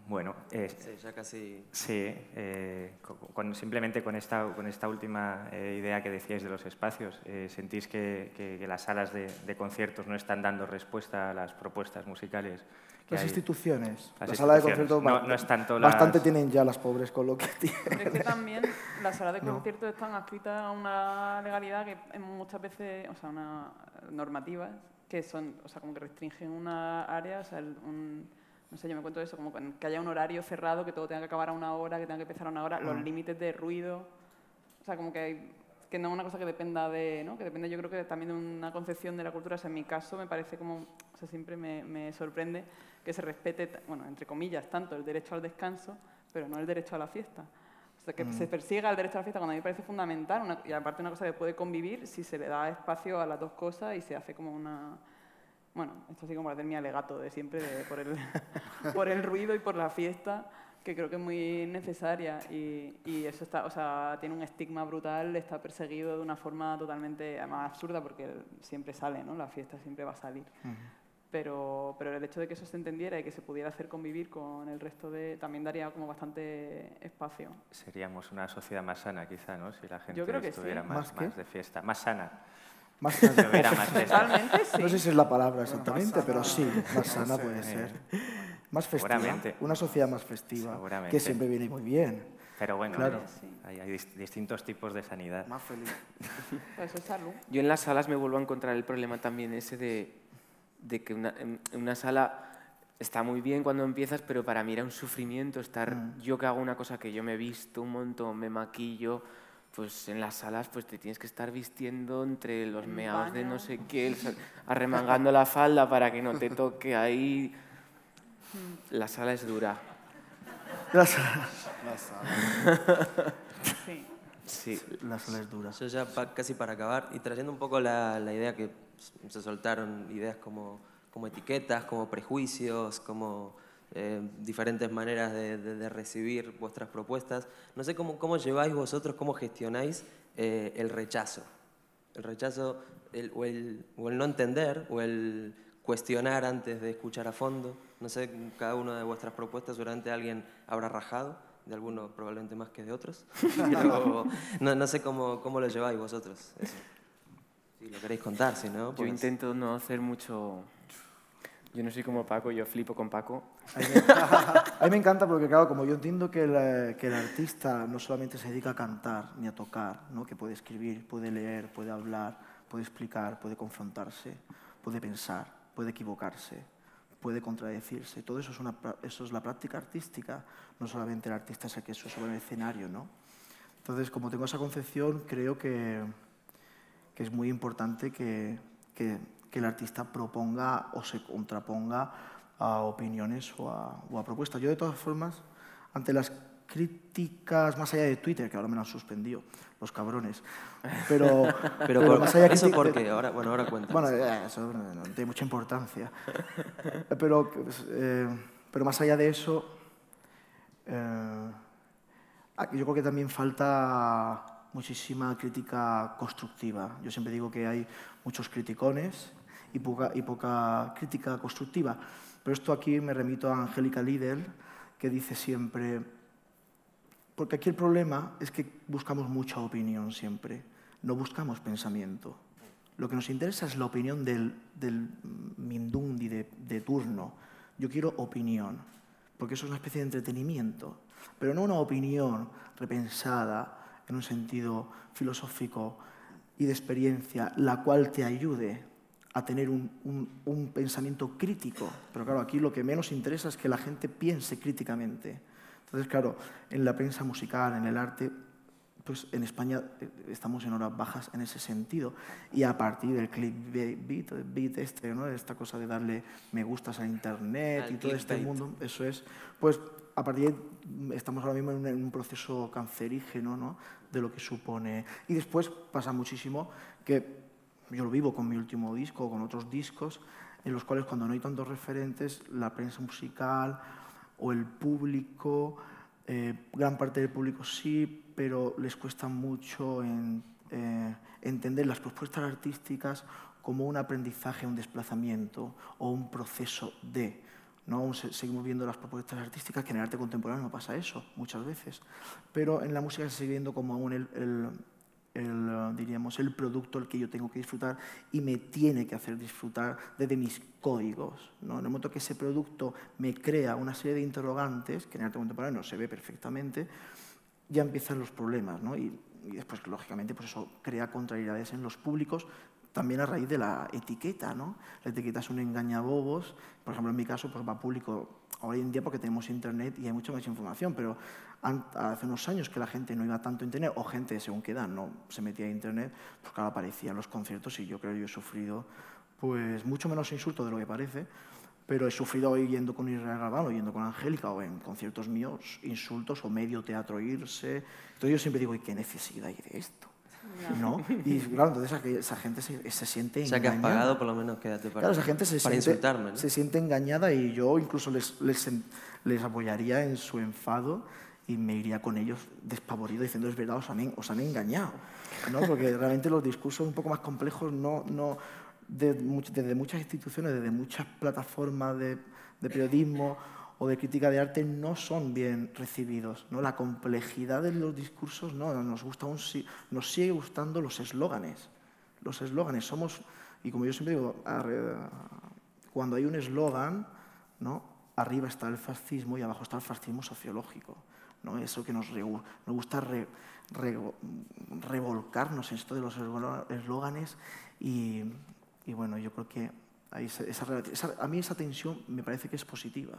Bueno, eh, Sí, ya casi. Sí, eh, co- con- simplemente con esta, con esta última eh, idea que decíais de los espacios, eh, ¿sentís que, que- que las salas de, de conciertos no están dando respuesta a las propuestas musicales? que Las hay? instituciones, Las la sala de conciertos, No- no es tanto bastante las- tienen ya las pobres con lo que tienen. Pero es que también las salas de conciertos están adscritas a una legalidad que muchas veces, o sea, una normativas que son, o sea, como que restringen una área, o sea, un, no sé, yo me cuento eso, como que haya un horario cerrado, que todo tenga que acabar a una hora, que tenga que empezar a una hora, los límites de ruido, o sea, como que hay- que no es una cosa que dependa de, ¿no? Que depende yo creo que también de una concepción de la cultura, o sea, en mi caso me parece como, o sea, siempre me, me sorprende que se respete, bueno, entre comillas, tanto el derecho al descanso, pero no el derecho a la fiesta. O sea, que se persiga el derecho a la fiesta cuando a mí me parece fundamental, una- y aparte una cosa que puede convivir si se le da espacio a las dos cosas y se hace como una... Bueno, esto sí como para hacer mi alegato de siempre, de- por, el, por el ruido y por la fiesta, que creo que es muy necesaria y, y, eso está, o sea, tiene un estigma brutal, está perseguido de una forma totalmente además absurda porque siempre sale, ¿no? La fiesta siempre va a salir. Pero, pero el hecho de que eso se entendiera y que se pudiera hacer convivir con el resto de... también daría como bastante espacio. Seríamos una sociedad más sana quizá, ¿no? Si la gente Yo creo que estuviera sí. más, ¿Más más de fiesta. Más sana. Más hubiera más. Totalmente sí. No sé si es la palabra exactamente, pero sí, más sana puede ser. Más festiva. Seguramente. Una sociedad más festiva, Seguramente. que siempre viene muy bien. Pero bueno, Claro. Hay, hay dis- distintos tipos de sanidad. Más feliz. Pues eso es salud. Yo en las salas me vuelvo a encontrar el problema también ese de, de que una, una sala está muy bien cuando empiezas, pero para mí era un sufrimiento estar Mm. yo que hago una cosa que yo me he visto un montón, me maquillo, pues en las salas pues te tienes que estar vistiendo entre los En meados de no sé qué, arremangando la falda para que no te toque ahí. La sala es dura. La sala, La sala. Sí. Sí. la sala es dura. Yo ya casi para acabar y trayendo un poco la, la idea que se soltaron ideas como, como etiquetas, como prejuicios, como eh, diferentes maneras de, recibir vuestras propuestas. No sé cómo, cómo lleváis vosotros, cómo gestionáis eh, el rechazo. El rechazo el- o, el, o el no entender o el cuestionar antes de escuchar a fondo. No sé, cada una de vuestras propuestas seguramente alguien habrá rajado, de algunos probablemente más que de otros, no, no sé cómo, cómo lo lleváis vosotros. Si lo queréis contar, si no, Yo pues- intento no hacer mucho... Yo no soy como Paco, yo flipo con Paco. A mí, me, a mí me encanta porque, claro, como yo entiendo que el, que el artista no solamente se dedica a cantar ni a tocar, ¿no? que puede escribir, puede leer, puede hablar, puede explicar, puede confrontarse, puede pensar, puede equivocarse, puede contradecirse. Todo eso es, una, eso es la práctica artística, no solamente el artista es el que sube sobre el escenario. ¿no? Entonces, como tengo esa concepción, creo que, que es muy importante que, que- que el artista proponga o se contraponga a opiniones o a, o a propuestas. Yo, de todas formas, ante las críticas más allá de Twitter, que ahora me lo han suspendido, los cabrones, pero, Pero, por- más allá de eso porque ahora, bueno, ahora cuenta. bueno, eh, eso no, no tiene mucha importancia. Pero, pues, eh, pero más allá de eso, eh, yo creo que también falta muchísima crítica constructiva. Yo siempre digo que hay muchos criticones y poca, crítica constructiva. Pero esto aquí me remito a Angélica Lidl, que dice siempre, porque aquí el problema es que buscamos mucha opinión siempre, no buscamos pensamiento. Lo que nos interesa es la opinión del, del mindundi de, de turno. Yo quiero opinión, porque eso es una especie de entretenimiento, pero no una opinión repensada en un sentido filosófico y de experiencia, la cual te ayude a tener un, un- un pensamiento crítico. Pero claro, aquí lo que menos interesa es que la gente piense críticamente. Entonces, claro, en la prensa musical, en el arte, pues en España eh, estamos en horas bajas en ese sentido. Y a partir del clickbait, beat este, ¿no? esta cosa de darle me gustas a internet Al y todo este mundo, eso es, pues a partir de, estamos ahora mismo en un, proceso cancerígeno ¿no? de lo que supone. Y después pasa muchísimo que yo lo vivo con mi último disco, con otros discos, en los cuales cuando no hay tantos referentes, la prensa musical o el público, eh, gran parte del público sí, pero les cuesta mucho eh, entender las propuestas artísticas como un aprendizaje, un desplazamiento o un proceso de. ¿No? Seguimos viendo las propuestas artísticas, que en el arte contemporáneo no pasa eso muchas veces, pero en la música se sigue viendo como aún el, diríamos, el producto el que yo tengo que disfrutar y me tiene que hacer disfrutar desde mis códigos. ¿no? En el momento que ese producto me crea una serie de interrogantes, que en el arte contemporáneo se ve perfectamente, ya empiezan los problemas. ¿no? Y, y después, lógicamente, pues eso crea contrariedades en los públicos, también a raíz de la etiqueta. ¿no? La etiqueta es un engañabobos. Por ejemplo, en mi caso, pues va público hoy en día porque tenemos internet y hay mucha más información, pero hace unos años que la gente no iba tanto a internet, o gente según qué edad no se metía a internet, pues claro, aparecían los conciertos y yo creo que yo he sufrido pues mucho menos insulto de lo que parece, pero he sufrido hoy yendo con Israel Galván, yendo con Angélica, o en conciertos míos, insultos o medio teatro irse. Entonces yo siempre digo, ¿y qué necesidad hay de esto? ¿No? Y claro, entonces esa gente se, se siente engañada. Ya que has pagado, por lo menos quédate para, claro, esa gente se para siente, insultarme. ¿no? Se siente engañada y yo incluso les, les, les apoyaría en su enfado y me iría con ellos despavorido diciendo es verdad, os han, os han engañado. ¿no? Porque realmente los discursos un poco más complejos no, no, de, desde muchas instituciones, desde muchas plataformas de, de, periodismo o de crítica de arte no son bien recibidos. ¿no? La complejidad de los discursos no, nos, gusta un, nos sigue gustando los eslóganes. Los eslóganes somos, y como yo siempre digo, cuando hay un eslogan, ¿no? arriba está el fascismo y abajo está el fascismo sociológico. ¿no? Eso que nos, nos gusta revolcarnos en esto de los eslóganes y, y, bueno, yo creo que esa, a mí esa tensión me parece que es positiva.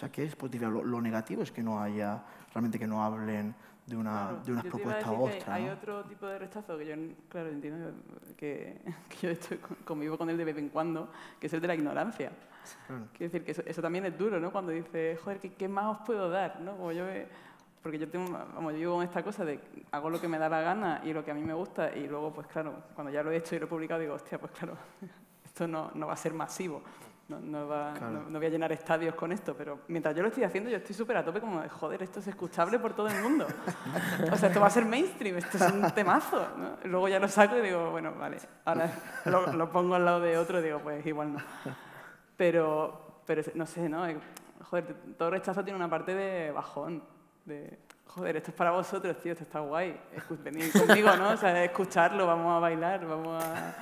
O sea, que es positiva. Lo, negativo es que no haya, realmente que no hablen de una, de una propuesta u otra. Hay otro tipo de rechazo que yo, claro, entiendo que, que yo estoy convivo con él de vez en cuando, que es el de la ignorancia. Quiero decir que eso, también es duro, ¿no? Cuando dices, joder, ¿qué, ¿qué, más os puedo dar? ¿no? Como yo porque yo tengo, vamos, yo vivo con esta cosa de hago lo que me da la gana y lo que a mí me gusta y luego, pues claro, cuando ya lo he hecho y lo he publicado, digo, hostia, pues claro, esto no, no va a ser masivo. No, no, va, no, voy a llenar estadios con esto, pero mientras yo lo estoy haciendo, yo estoy súper a tope como de, joder, esto es escuchable por todo el mundo. o sea, esto va a ser mainstream, esto es un temazo. Luego ya lo saco y digo, bueno, vale, ahora lo, lo pongo al lado de otro y digo, pues igual no. Pero, pero no sé, ¿no? Eh, joder, todo rechazo tiene una parte de bajón, de, joder, esto es para vosotros, tío, esto está guay, venid conmigo, ¿no? O sea, escucharlo, vamos a bailar, vamos a...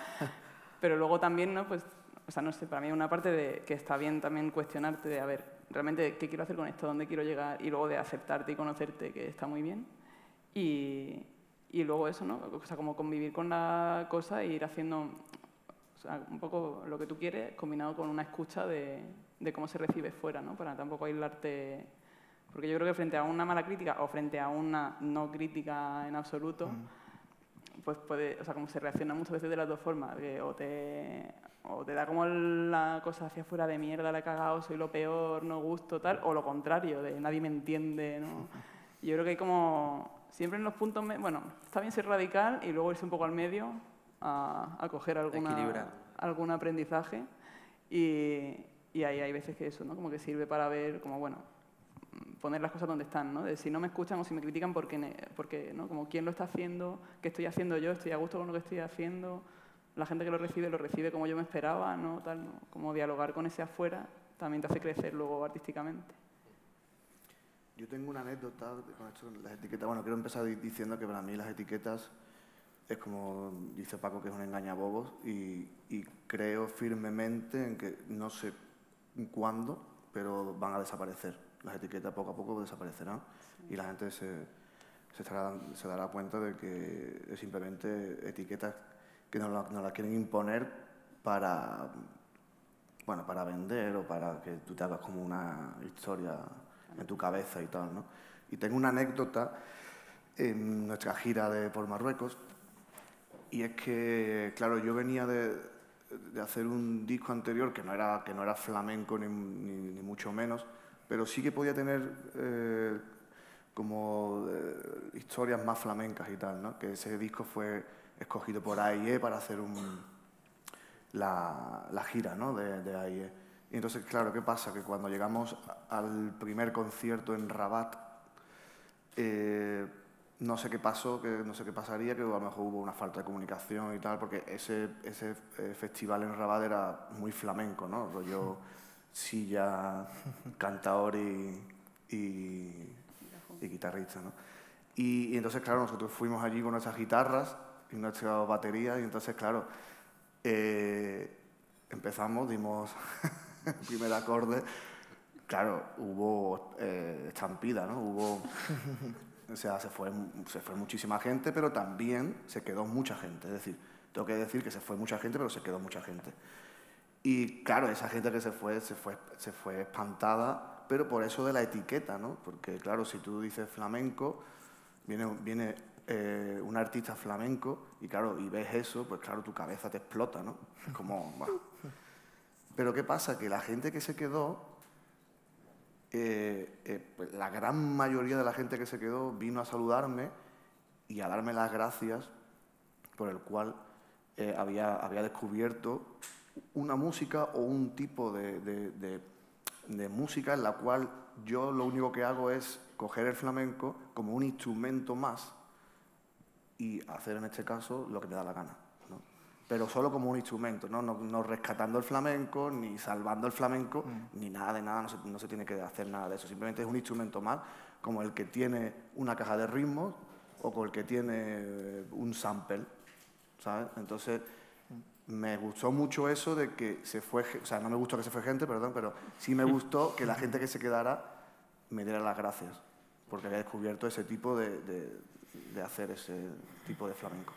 Pero luego también, ¿no? Pues, o sea, no sé, para mí una parte de que está bien también cuestionarte de, a ver, realmente, ¿qué quiero hacer con esto? ¿Dónde quiero llegar? Y luego de aceptarte y conocerte, que está muy bien. Y, y luego eso, ¿no? O sea, como convivir con la cosa e ir haciendo o sea, un poco lo que tú quieres combinado con una escucha de, de cómo se recibe fuera, ¿no? Para tampoco aislarte... Porque yo creo que frente a una mala crítica o frente a una no crítica en absoluto, mm. Pues puede, o sea, como se reacciona muchas veces de las dos formas, que o te, o te da como la cosa hacia afuera de mierda, la he cagado, soy lo peor, no gusto, tal, o lo contrario, de nadie me entiende, ¿no? Yo creo que hay como, siempre en los puntos, bueno, está bien ser radical y luego irse un poco al medio, a, coger alguna, algún aprendizaje y, y, ahí hay veces que eso, ¿no? Como que sirve para ver, como bueno, poner las cosas donde están, ¿no? De si no me escuchan o si me critican porque, porque ¿no? Como quién lo está haciendo, qué estoy haciendo yo, estoy a gusto con lo que estoy haciendo, la gente que lo recibe lo recibe como yo me esperaba, ¿no? Tal, Como dialogar con ese afuera también te hace crecer luego artísticamente. Yo tengo una anécdota con esto, las etiquetas. Bueno, quiero empezar diciendo que para mí las etiquetas es como dice Paco que es un engañabobos y, y creo firmemente en que no sé cuándo, pero van a desaparecer. Las etiquetas poco a poco desaparecerán y la gente se, se, se, dará cuenta de que es simplemente etiquetas que nos las la quieren imponer para, bueno, para vender o para que tú te hagas como una historia en tu cabeza y tal. ¿no? Y tengo una anécdota en nuestra gira de, por Marruecos y es que, claro, yo venía de, de, hacer un disco anterior que no era, que no era flamenco ni, ni, mucho menos, pero sí que podía tener eh, como eh, historias más flamencas y tal, ¿no? Que ese disco fue escogido por AIE para hacer un, la, la, gira ¿no? de, de AIE. Y entonces, claro, ¿qué pasa? Que cuando llegamos al primer concierto en Rabat, eh, no sé qué pasó, que no sé qué pasaría, que a lo mejor hubo una falta de comunicación y tal, porque ese, ese eh, festival en Rabat era muy flamenco, ¿no? Rollo silla, cantador y, y, guitarrista, ¿no? Y, entonces, claro, nosotros fuimos allí con nuestras guitarras y nuestra batería y entonces, claro, eh, empezamos, dimos el primer acorde, claro, hubo eh, estampida, ¿no? Hubo o sea, se fue, se fue muchísima gente, pero también se quedó mucha gente. Es decir, tengo que decir que se fue mucha gente, pero se quedó mucha gente. Y claro, esa gente que se fue, se fue, se fue espantada, pero por eso de la etiqueta, ¿no? Porque claro, si tú dices flamenco, viene, viene eh, un artista flamenco y claro, y ves eso, pues claro, tu cabeza te explota, ¿no? Como, Pero ¿qué pasa? Que la gente que se quedó eh, eh, pues la gran mayoría de la gente que se quedó vino a saludarme y a darme las gracias por el cual eh, había, había descubierto una música o un tipo de, de, de, música en la cual yo lo único que hago es coger el flamenco como un instrumento más y hacer en este caso lo que me da la gana. Pero solo como un instrumento, ¿no? No, rescatando el flamenco, ni salvando el flamenco, mm. ni nada de nada, no se, no se, tiene que hacer nada de eso. Simplemente es un instrumento más, como el que tiene una caja de ritmos o como el que tiene un sample. ¿sabes? Entonces, me gustó mucho eso de que se fue, o sea, no me gustó que se fue gente, perdón, pero sí me gustó que la gente que se quedara me diera las gracias, porque había descubierto ese tipo de, de hacer ese tipo de flamenco.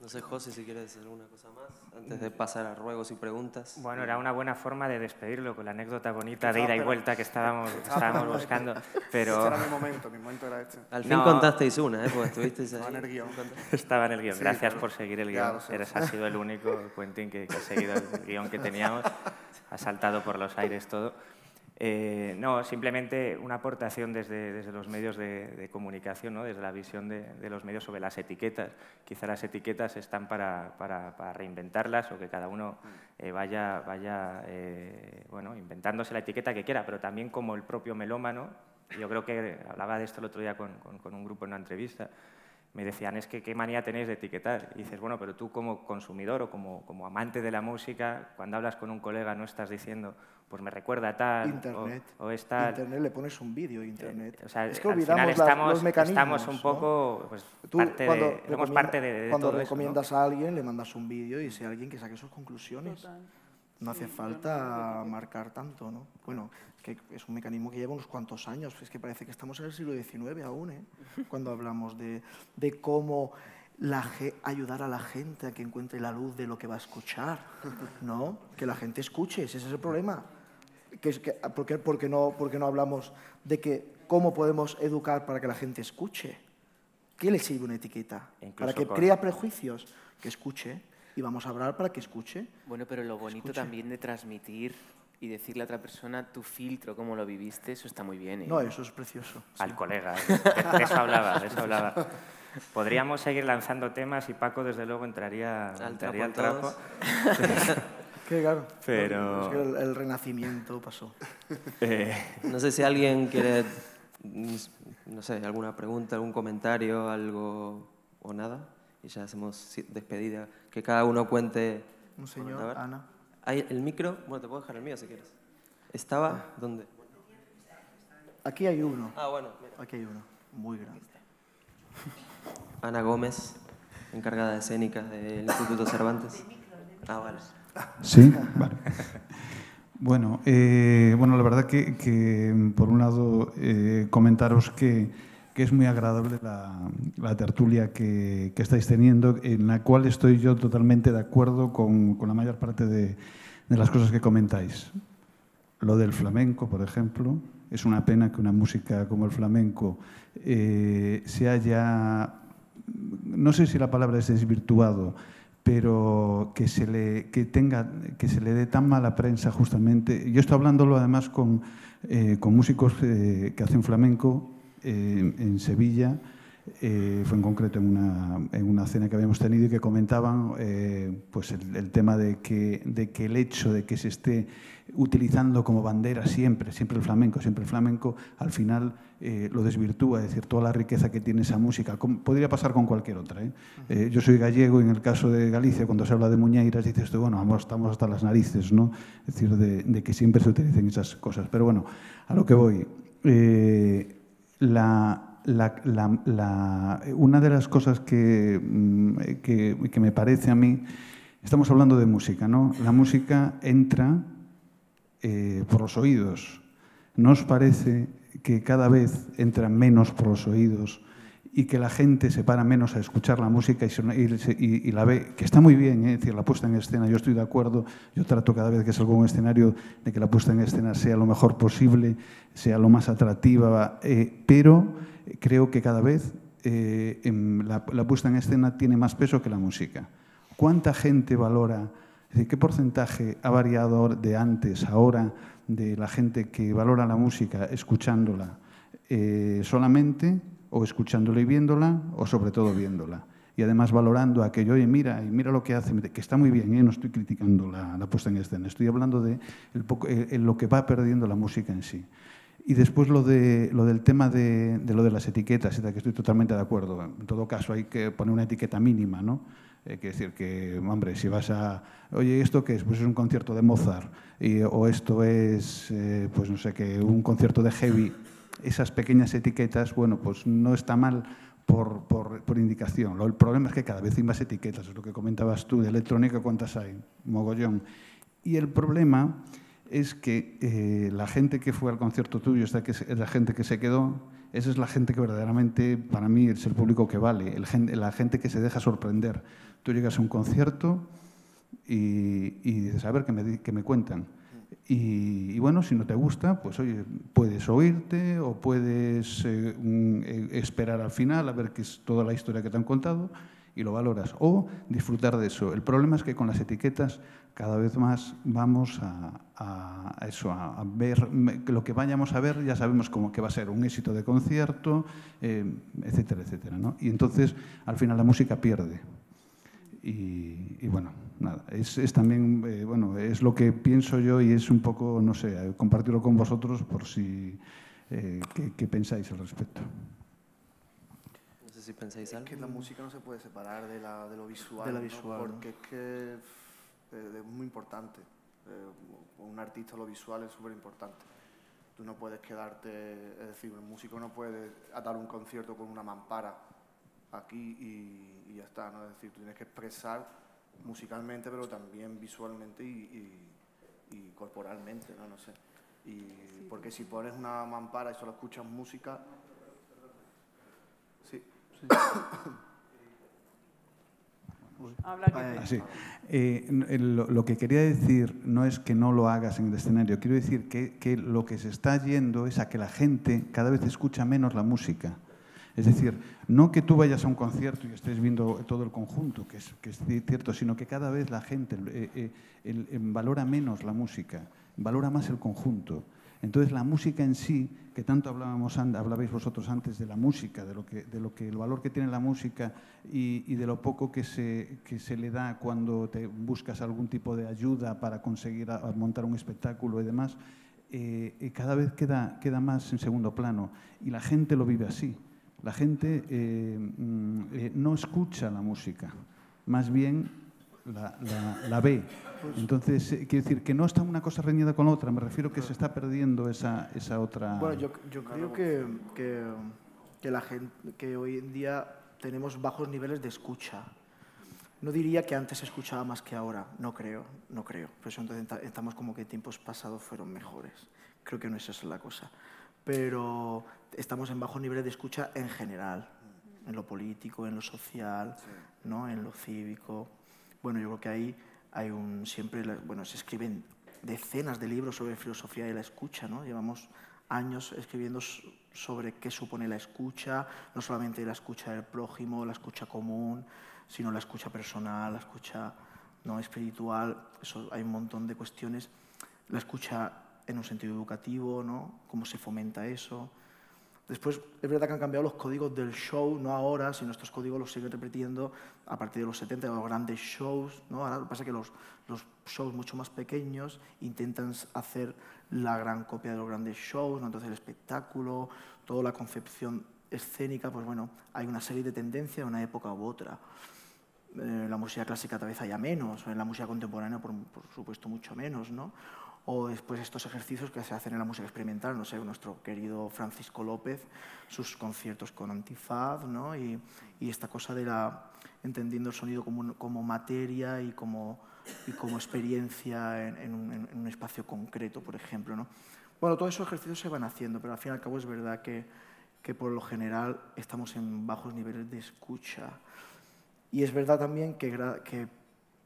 No sé, José, si quieres decir alguna cosa más antes de pasar a ruegos y preguntas. Bueno, era una buena forma de despedirlo con la anécdota bonita de ida y vuelta que estábamos, estábamos buscando. Pero... Este era mi momento, mi momento era este. Al fin contasteis una, ¿eh? Porque estuvisteis ahí. Estaba en el guion. Estaba en el guion. Gracias por seguir el guion. Eres, has sido el único, Quentin, que, que ha seguido el guion que teníamos. Ha saltado por los aires todo. Eh, no, simplemente una aportación desde, desde los medios de, comunicación, ¿no? desde la visión de, de, los medios sobre las etiquetas. Quizá las etiquetas están para, para, para reinventarlas o que cada uno eh, vaya, vaya eh, bueno, inventándose la etiqueta que quiera, pero también como el propio melómano. Yo creo que hablaba de esto el otro día con, con, con un grupo en una entrevista me decían, es que qué manía tenéis de etiquetar. Y dices, bueno, pero tú como consumidor o como, como amante de la música, cuando hablas con un colega no estás diciendo, pues me recuerda a tal internet. O, es tal. Internet, le pones un vídeo, internet. o sea, es que olvidamos estamos, los mecanismos. Estamos un poco, pues, Tú, parte cuando de, somos parte de, de Cuando todo recomiendas eso, a alguien, le mandas un vídeo y sea alguien que saque sus conclusiones. Total. No hace falta marcar tanto, ¿no? Bueno, que es un mecanismo que lleva unos cuantos años. Es que parece que estamos en el siglo XIX aún, ¿eh? Cuando hablamos de, de cómo la, ayudar a la gente a que encuentre la luz de lo que va a escuchar, ¿no? Que la gente escuche, ese es el problema. Que, que, ¿por, qué, por, qué no, ¿Por qué no hablamos de que cómo podemos educar para que la gente escuche? ¿Qué le sirve una etiqueta? Incluso para que con... crea prejuicios, que escuche y vamos a hablar para que escuche. Bueno, pero lo bonito escuche. también de transmitir y decirle a otra persona tu filtro, cómo lo viviste, eso está muy bien. ¿eh? No, eso es precioso. Al sí. colega, de eso hablaba, de eso hablaba. Podríamos seguir lanzando temas y Paco, desde luego, entraría al entraría trapo. Al trapo. Que claro, pero... es que el, el, renacimiento pasó. Eh... No sé si alguien quiere, no sé, alguna pregunta, algún comentario, algo o nada y ya hacemos despedida. Que cada uno cuente. Un señor, Ana. ¿Hay el micro? Bueno, te puedo dejar el mío si quieres. ¿Estaba? ¿Dónde? Aquí hay uno. Ah, bueno. Mira. Aquí hay uno, muy grande. Ana Gómez, encargada de escénicas del Instituto Cervantes. Ah, vale. Sí, vale. Bueno, eh, bueno, la verdad que, por un lado eh, comentaros que que es muy agradable la, la tertulia que, que, estáis teniendo, en la cual estoy yo totalmente de acuerdo con, con la mayor parte de, de, las cosas que comentáis. Lo del flamenco, por ejemplo, es una pena que una música como el flamenco eh, se haya, no sé si la palabra es desvirtuado, pero que se le, que tenga, que se le dé tan mala prensa justamente. Yo estoy hablándolo además con, eh, con músicos eh, que hacen flamenco eh, en Sevilla, eh, fue en concreto en una, en una, cena que habíamos tenido y que comentaban eh, pues el, el, tema de que, de que el hecho de que se esté utilizando como bandera siempre, siempre el flamenco, siempre el flamenco, al final eh, lo desvirtúa, es decir, toda la riqueza que tiene esa música. Como, podría pasar con cualquier otra. yo soy gallego y en el caso de Galicia, cuando se habla de muñeiras, dices tú, bueno, vamos, estamos hasta las narices, ¿no? Es decir, de, de que siempre se utilicen esas cosas. Pero bueno, a lo que voy. La, la, la, la, una de las cosas que, que, que, me parece a mí, estamos hablando de música, ¿no? La música entra eh, por los oídos. ¿No os parece que cada vez entra menos por los oídos y que la gente se para menos a escuchar la música y, y, y la ve, que está muy bien, ¿eh? es decir, la puesta en escena, yo estoy de acuerdo, yo trato cada vez que salgo a un escenario de que la puesta en escena sea lo mejor posible, sea lo más atractiva, eh, pero creo que cada vez eh, en la, puesta en escena tiene más peso que la música. ¿Cuánta gente valora, qué porcentaje ha variado de antes, ahora, de la gente que valora la música escuchándola eh, solamente o escuchándola y viéndola, o sobre todo viéndola. y además valorando aquello, oye, mira, y mira lo que hace, que está muy bien, ¿eh? no estoy criticando la, puesta en escena, estoy hablando de lo que va perdiendo la música en sí. Y después lo, de, lo del tema de, de lo de las etiquetas, que estoy totalmente de acuerdo. En todo caso hay que poner una etiqueta mínima, ¿no? Eh, decir que, hombre, si vas a, oye, ¿esto qué es? Pues es un concierto de Mozart, y, o esto es, eh, pues no sé qué, un concierto de heavy. Esas pequeñas etiquetas, bueno, pues no está mal por, por, por indicación. Lo, el problema es que cada vez hay más etiquetas, es lo que comentabas tú, de electrónica, ¿cuántas hay? Mogollón. Y el problema es que eh, la gente que fue al concierto tuyo, esta que es la gente que se quedó, esa es la gente que verdaderamente, para mí, es el público que vale, la gente que se deja sorprender. Tú llegas a un concierto y, y dices, a ver, ¿qué me, qué me cuentan? Y, y, bueno, si no te gusta, pues oye, puedes oírte o puedes eh, eh, esperar al final a ver qué es toda la historia que te han contado y lo valoras. O disfrutar de eso. El problema es que con las etiquetas cada vez más vamos a, eso, a, ver lo que vayamos a ver, ya sabemos cómo que va a ser un éxito de concierto, eh, etcétera, etcétera. ¿no? Y entonces, al final, la música pierde. Y, bueno, nada, es, es también, eh, bueno, es lo que pienso yo y es un poco, no sé, compartirlo con vosotros por si, eh, ¿qué, ¿qué pensáis al respecto? si pensáis algo. Es que la música no se puede separar de, la, de lo visual, de la visual ¿no? porque es que eh, es muy importante. Eh, un artista lo visual es súper importante. Tú no puedes quedarte, es decir, un músico no puede dar un concierto con una mampara aquí y, y, ya está, ¿no? Es decir, tú tienes que expresar musicalmente, pero también visualmente y, y corporalmente, ¿no? No sé. Y porque si pones una mampara y solo escuchas música, sí, Habla que... Eh, lo, que quería decir no es que no lo hagas en el escenario, quiero decir que, que, lo que se está yendo es a que la gente cada vez escucha menos la música. Es decir, no que tú vayas a un concierto y estés viendo todo el conjunto, que es, que es cierto, sino que cada vez la gente eh, eh, valora menos la música, valora más el conjunto. Entonces la música en sí, que tanto hablábamos, hablabais vosotros antes de la música, de lo que, de lo que el valor que tiene la música y, de lo poco que se, que se, le da cuando te buscas algún tipo de ayuda para conseguir montar un espectáculo y demás, eh, eh, cada vez queda, queda más en segundo plano y la gente lo vive así. La gente eh, mm, no escucha la música, más bien la, la, la ve. Entonces, eh, quiero decir que no está una cosa reñida con la otra, me refiero que se está perdiendo esa, esa otra... Bueno, yo, yo creo que, que, que, la gente, que hoy en día tenemos bajos niveles de escucha. No diría que antes se escuchaba más que ahora, no creo, no creo. Por eso entonces estamos como que tiempos pasados fueron mejores. Creo que no es esa la cosa. Pero estamos en bajos niveles de escucha en general, en lo político, en lo social, ¿no? en lo cívico. Bueno, yo creo que ahí hay un siempre bueno se escriben decenas de libros sobre filosofía de la escucha no llevamos años escribiendo sobre qué supone la escucha no solamente la escucha del prójimo la escucha común sino la escucha personal la escucha no espiritual hay un montón de cuestiones. La escucha en un sentido educativo no cómo se fomenta eso Después, es verdad que han cambiado los códigos del show, no ahora, sino estos códigos los siguen repitiendo a partir de los 70, los grandes shows. ¿no? Ahora lo que pasa es que los, los shows mucho más pequeños intentan hacer la gran copia de los grandes shows, ¿no? entonces el espectáculo, toda la concepción escénica, pues bueno, hay una serie de tendencias de una época u otra. Eh, la música clásica tal vez haya menos, en la música contemporánea por, por supuesto mucho menos, ¿no? O después estos ejercicios que se hacen en la música experimental, no sé, nuestro querido Francisco López, sus conciertos con antifaz, ¿no? y, y esta cosa de la, entendiendo el sonido como, como materia y como, y como experiencia en, en, un, en, un, espacio concreto, por ejemplo. ¿no? Bueno, todos esos ejercicios se van haciendo, pero al fin y al cabo es verdad que, que por lo general estamos en bajos niveles de escucha. Y es verdad también que, gra que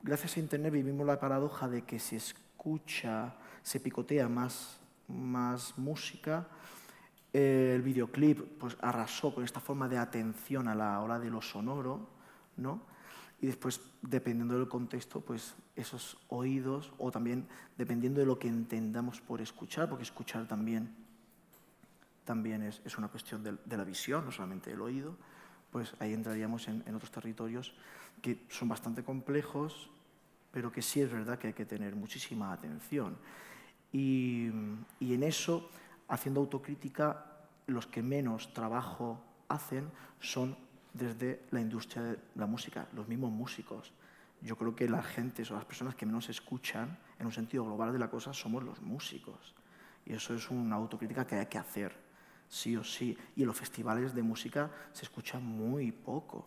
gracias a Internet vivimos la paradoja de que se escucha se picotea más, más música. Eh, el videoclip pues, arrasó con esta forma de atención a la hora de lo sonoro, ¿no? Y después, dependiendo del contexto, pues esos oídos, o también dependiendo de lo que entendamos por escuchar, porque escuchar también, también es, es una cuestión de, de, la visión, no solamente del oído, pues ahí entraríamos en, otros territorios que son bastante complejos, pero que sí es verdad que hay que tener muchísima atención. Y, en eso, haciendo autocrítica, los que menos trabajo hacen son desde la industria de la música, los mismos músicos. Yo creo que la gente o las personas que menos escuchan, en un sentido global de la cosa, somos los músicos. Y eso es una autocrítica que hay que hacer, sí o sí. Y en los festivales de música se escucha muy poco,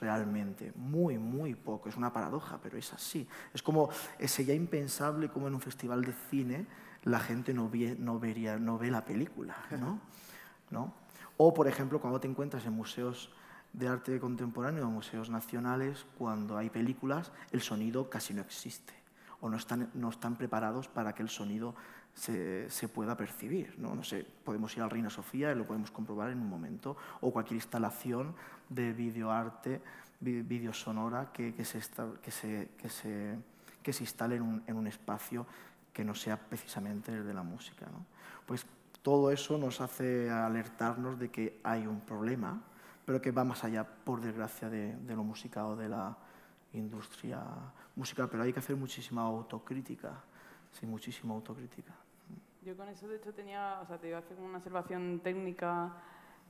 realmente, muy, muy poco. Es una paradoja, pero es así. Es como, sería impensable como en un festival de cine la gente no, ve, no, vería, no ve la película, ¿no? ¿no? O, por ejemplo, cuando te encuentras en museos de arte contemporáneo o museos nacionales, cuando hay películas, el sonido casi no existe o no están, no están preparados para que el sonido se, se, pueda percibir. ¿no? no sé, podemos ir al Reina Sofía y lo podemos comprobar en un momento, o cualquier instalación de videoarte, video sonora que, que, se, que, se, que, se, que se instale en un, en un, espacio que no sea precisamente el de la música. ¿no? Pues todo eso nos hace alertarnos de que hay un problema pero que va más allá, por desgracia, de, lo musical o de la industria musical. Pero hay que hacer muchísima autocrítica, sí, muchísima autocrítica. Yo con eso, de hecho, tenía, o sea, te iba a hacer una observación técnica,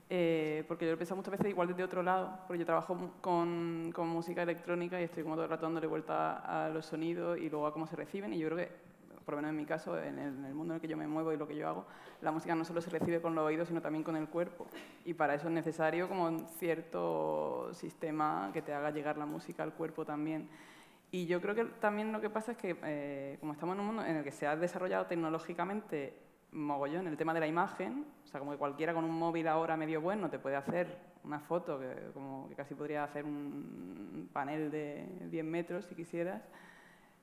eh, porque yo lo he pensado muchas veces igual desde otro lado, porque yo trabajo con, con música electrónica y estoy como todo el rato dándole vuelta a los sonidos y luego a cómo se reciben, y yo creo que por lo menos en mi caso, en el, mundo en el que yo me muevo y lo que yo hago, la música no solo se recibe con los oídos, sino también con el cuerpo. Y para eso es necesario como un cierto sistema que te haga llegar la música al cuerpo también. Y yo creo que también lo que pasa es que, eh, como estamos en un mundo en el que se ha desarrollado tecnológicamente mogollón el tema de la imagen, o sea, como que cualquiera con un móvil ahora medio bueno te puede hacer una foto, que, como que casi podría hacer un panel de 10 metros si quisieras,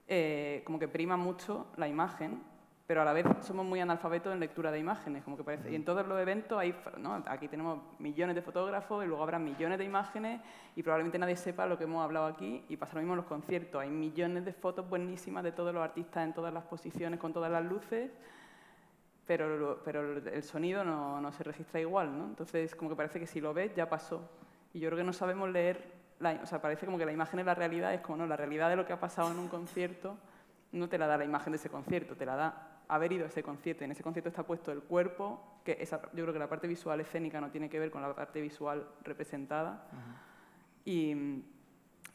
eh, como que prima mucho la imagen, pero a la vez somos muy analfabetos en lectura de imágenes, como que parece. Y en todos los eventos hay, ¿no? aquí tenemos millones de fotógrafos y luego habrá millones de imágenes y probablemente nadie sepa lo que hemos hablado aquí y pasa lo mismo en los conciertos. Hay millones de fotos buenísimas de todos los artistas en todas las posiciones, con todas las luces, pero, pero el sonido no, no se registra igual, ¿no? Entonces, como que parece que si lo ves ya pasó. Y yo creo que no sabemos leer o sea, parece como que la imagen es la realidad, es como, no, la realidad de lo que ha pasado en un concierto no te la da la imagen de ese concierto, te la da haber ido a ese concierto. En ese concierto está puesto el cuerpo, que esa, yo creo que la parte visual escénica no tiene que ver con la parte visual representada. y,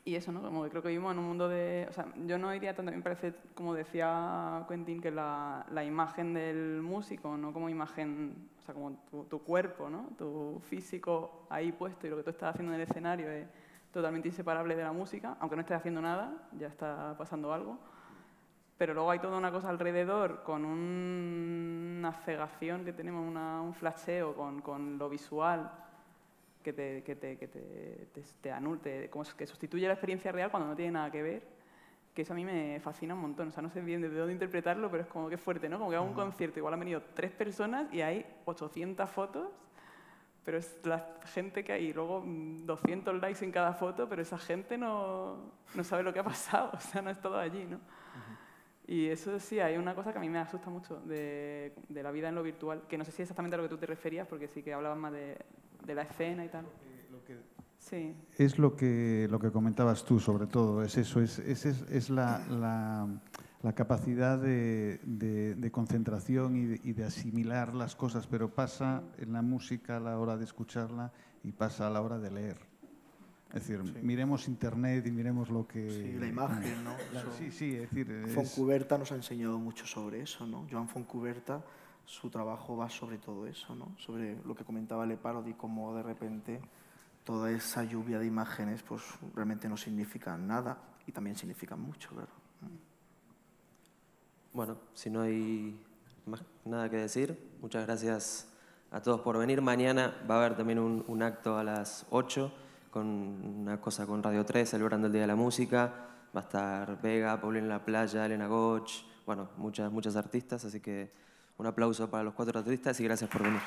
y, eso, ¿no? Como que creo que vivimos en un mundo de... O sea, yo no iría tanto, me parece, como decía Quentin, que la, la imagen del músico, no como imagen, o sea, como tu, tu, cuerpo, ¿no? Tu físico ahí puesto y lo que tú estás haciendo en el escenario es totalmente inseparable de la música, aunque no estés haciendo nada, ya está pasando algo. Pero luego hay toda una cosa alrededor con una cegación que tenemos, un flasheo con, con, lo visual que te, que te, que te, te, anulte, como que sustituye la experiencia real cuando no tiene nada que ver, que eso a mí me fascina un montón. O sea, no sé bien de dónde interpretarlo, pero es como que fuerte, ¿no? Como que hago un concierto, igual han venido tres personas y hay 800 fotos pero es la gente que hay, luego 200 mm, likes en cada foto, pero esa gente no, no sabe lo que ha pasado, o sea, no es todo allí, ¿no? Y eso sí, hay una cosa que a mí me asusta mucho de, de, la vida en lo virtual, que no sé si es exactamente a lo que tú te referías, porque sí que hablabas más de, de la escena y tal. sí. Es lo que, lo que comentabas tú, sobre todo, es eso, es, es, es la, la capacidad de, de, concentración y de, y de, asimilar las cosas, pero pasa en la música a la hora de escucharla y pasa a la hora de leer. Es decir, miremos internet y miremos lo que... Sí, la imagen, ¿no? sí, sí, es decir... Foncuberta nos ha enseñado mucho sobre eso, ¿no? Joan Foncuberta, su trabajo va sobre todo eso, ¿no? Sobre lo que comentaba Le Parodi, cómo de repente toda esa lluvia de imágenes pues realmente no significan nada y también significan mucho, claro. Bueno, si no hay más nada que decir, muchas gracias a todos por venir. Mañana va a haber también un, acto a las 8 con una cosa con Radio 3 celebrando el Día de la Música. Va a estar Vega, Paulina la Playa, Elena Goch, bueno, muchas, muchas artistas, así que un aplauso para los cuatro artistas y gracias por venir.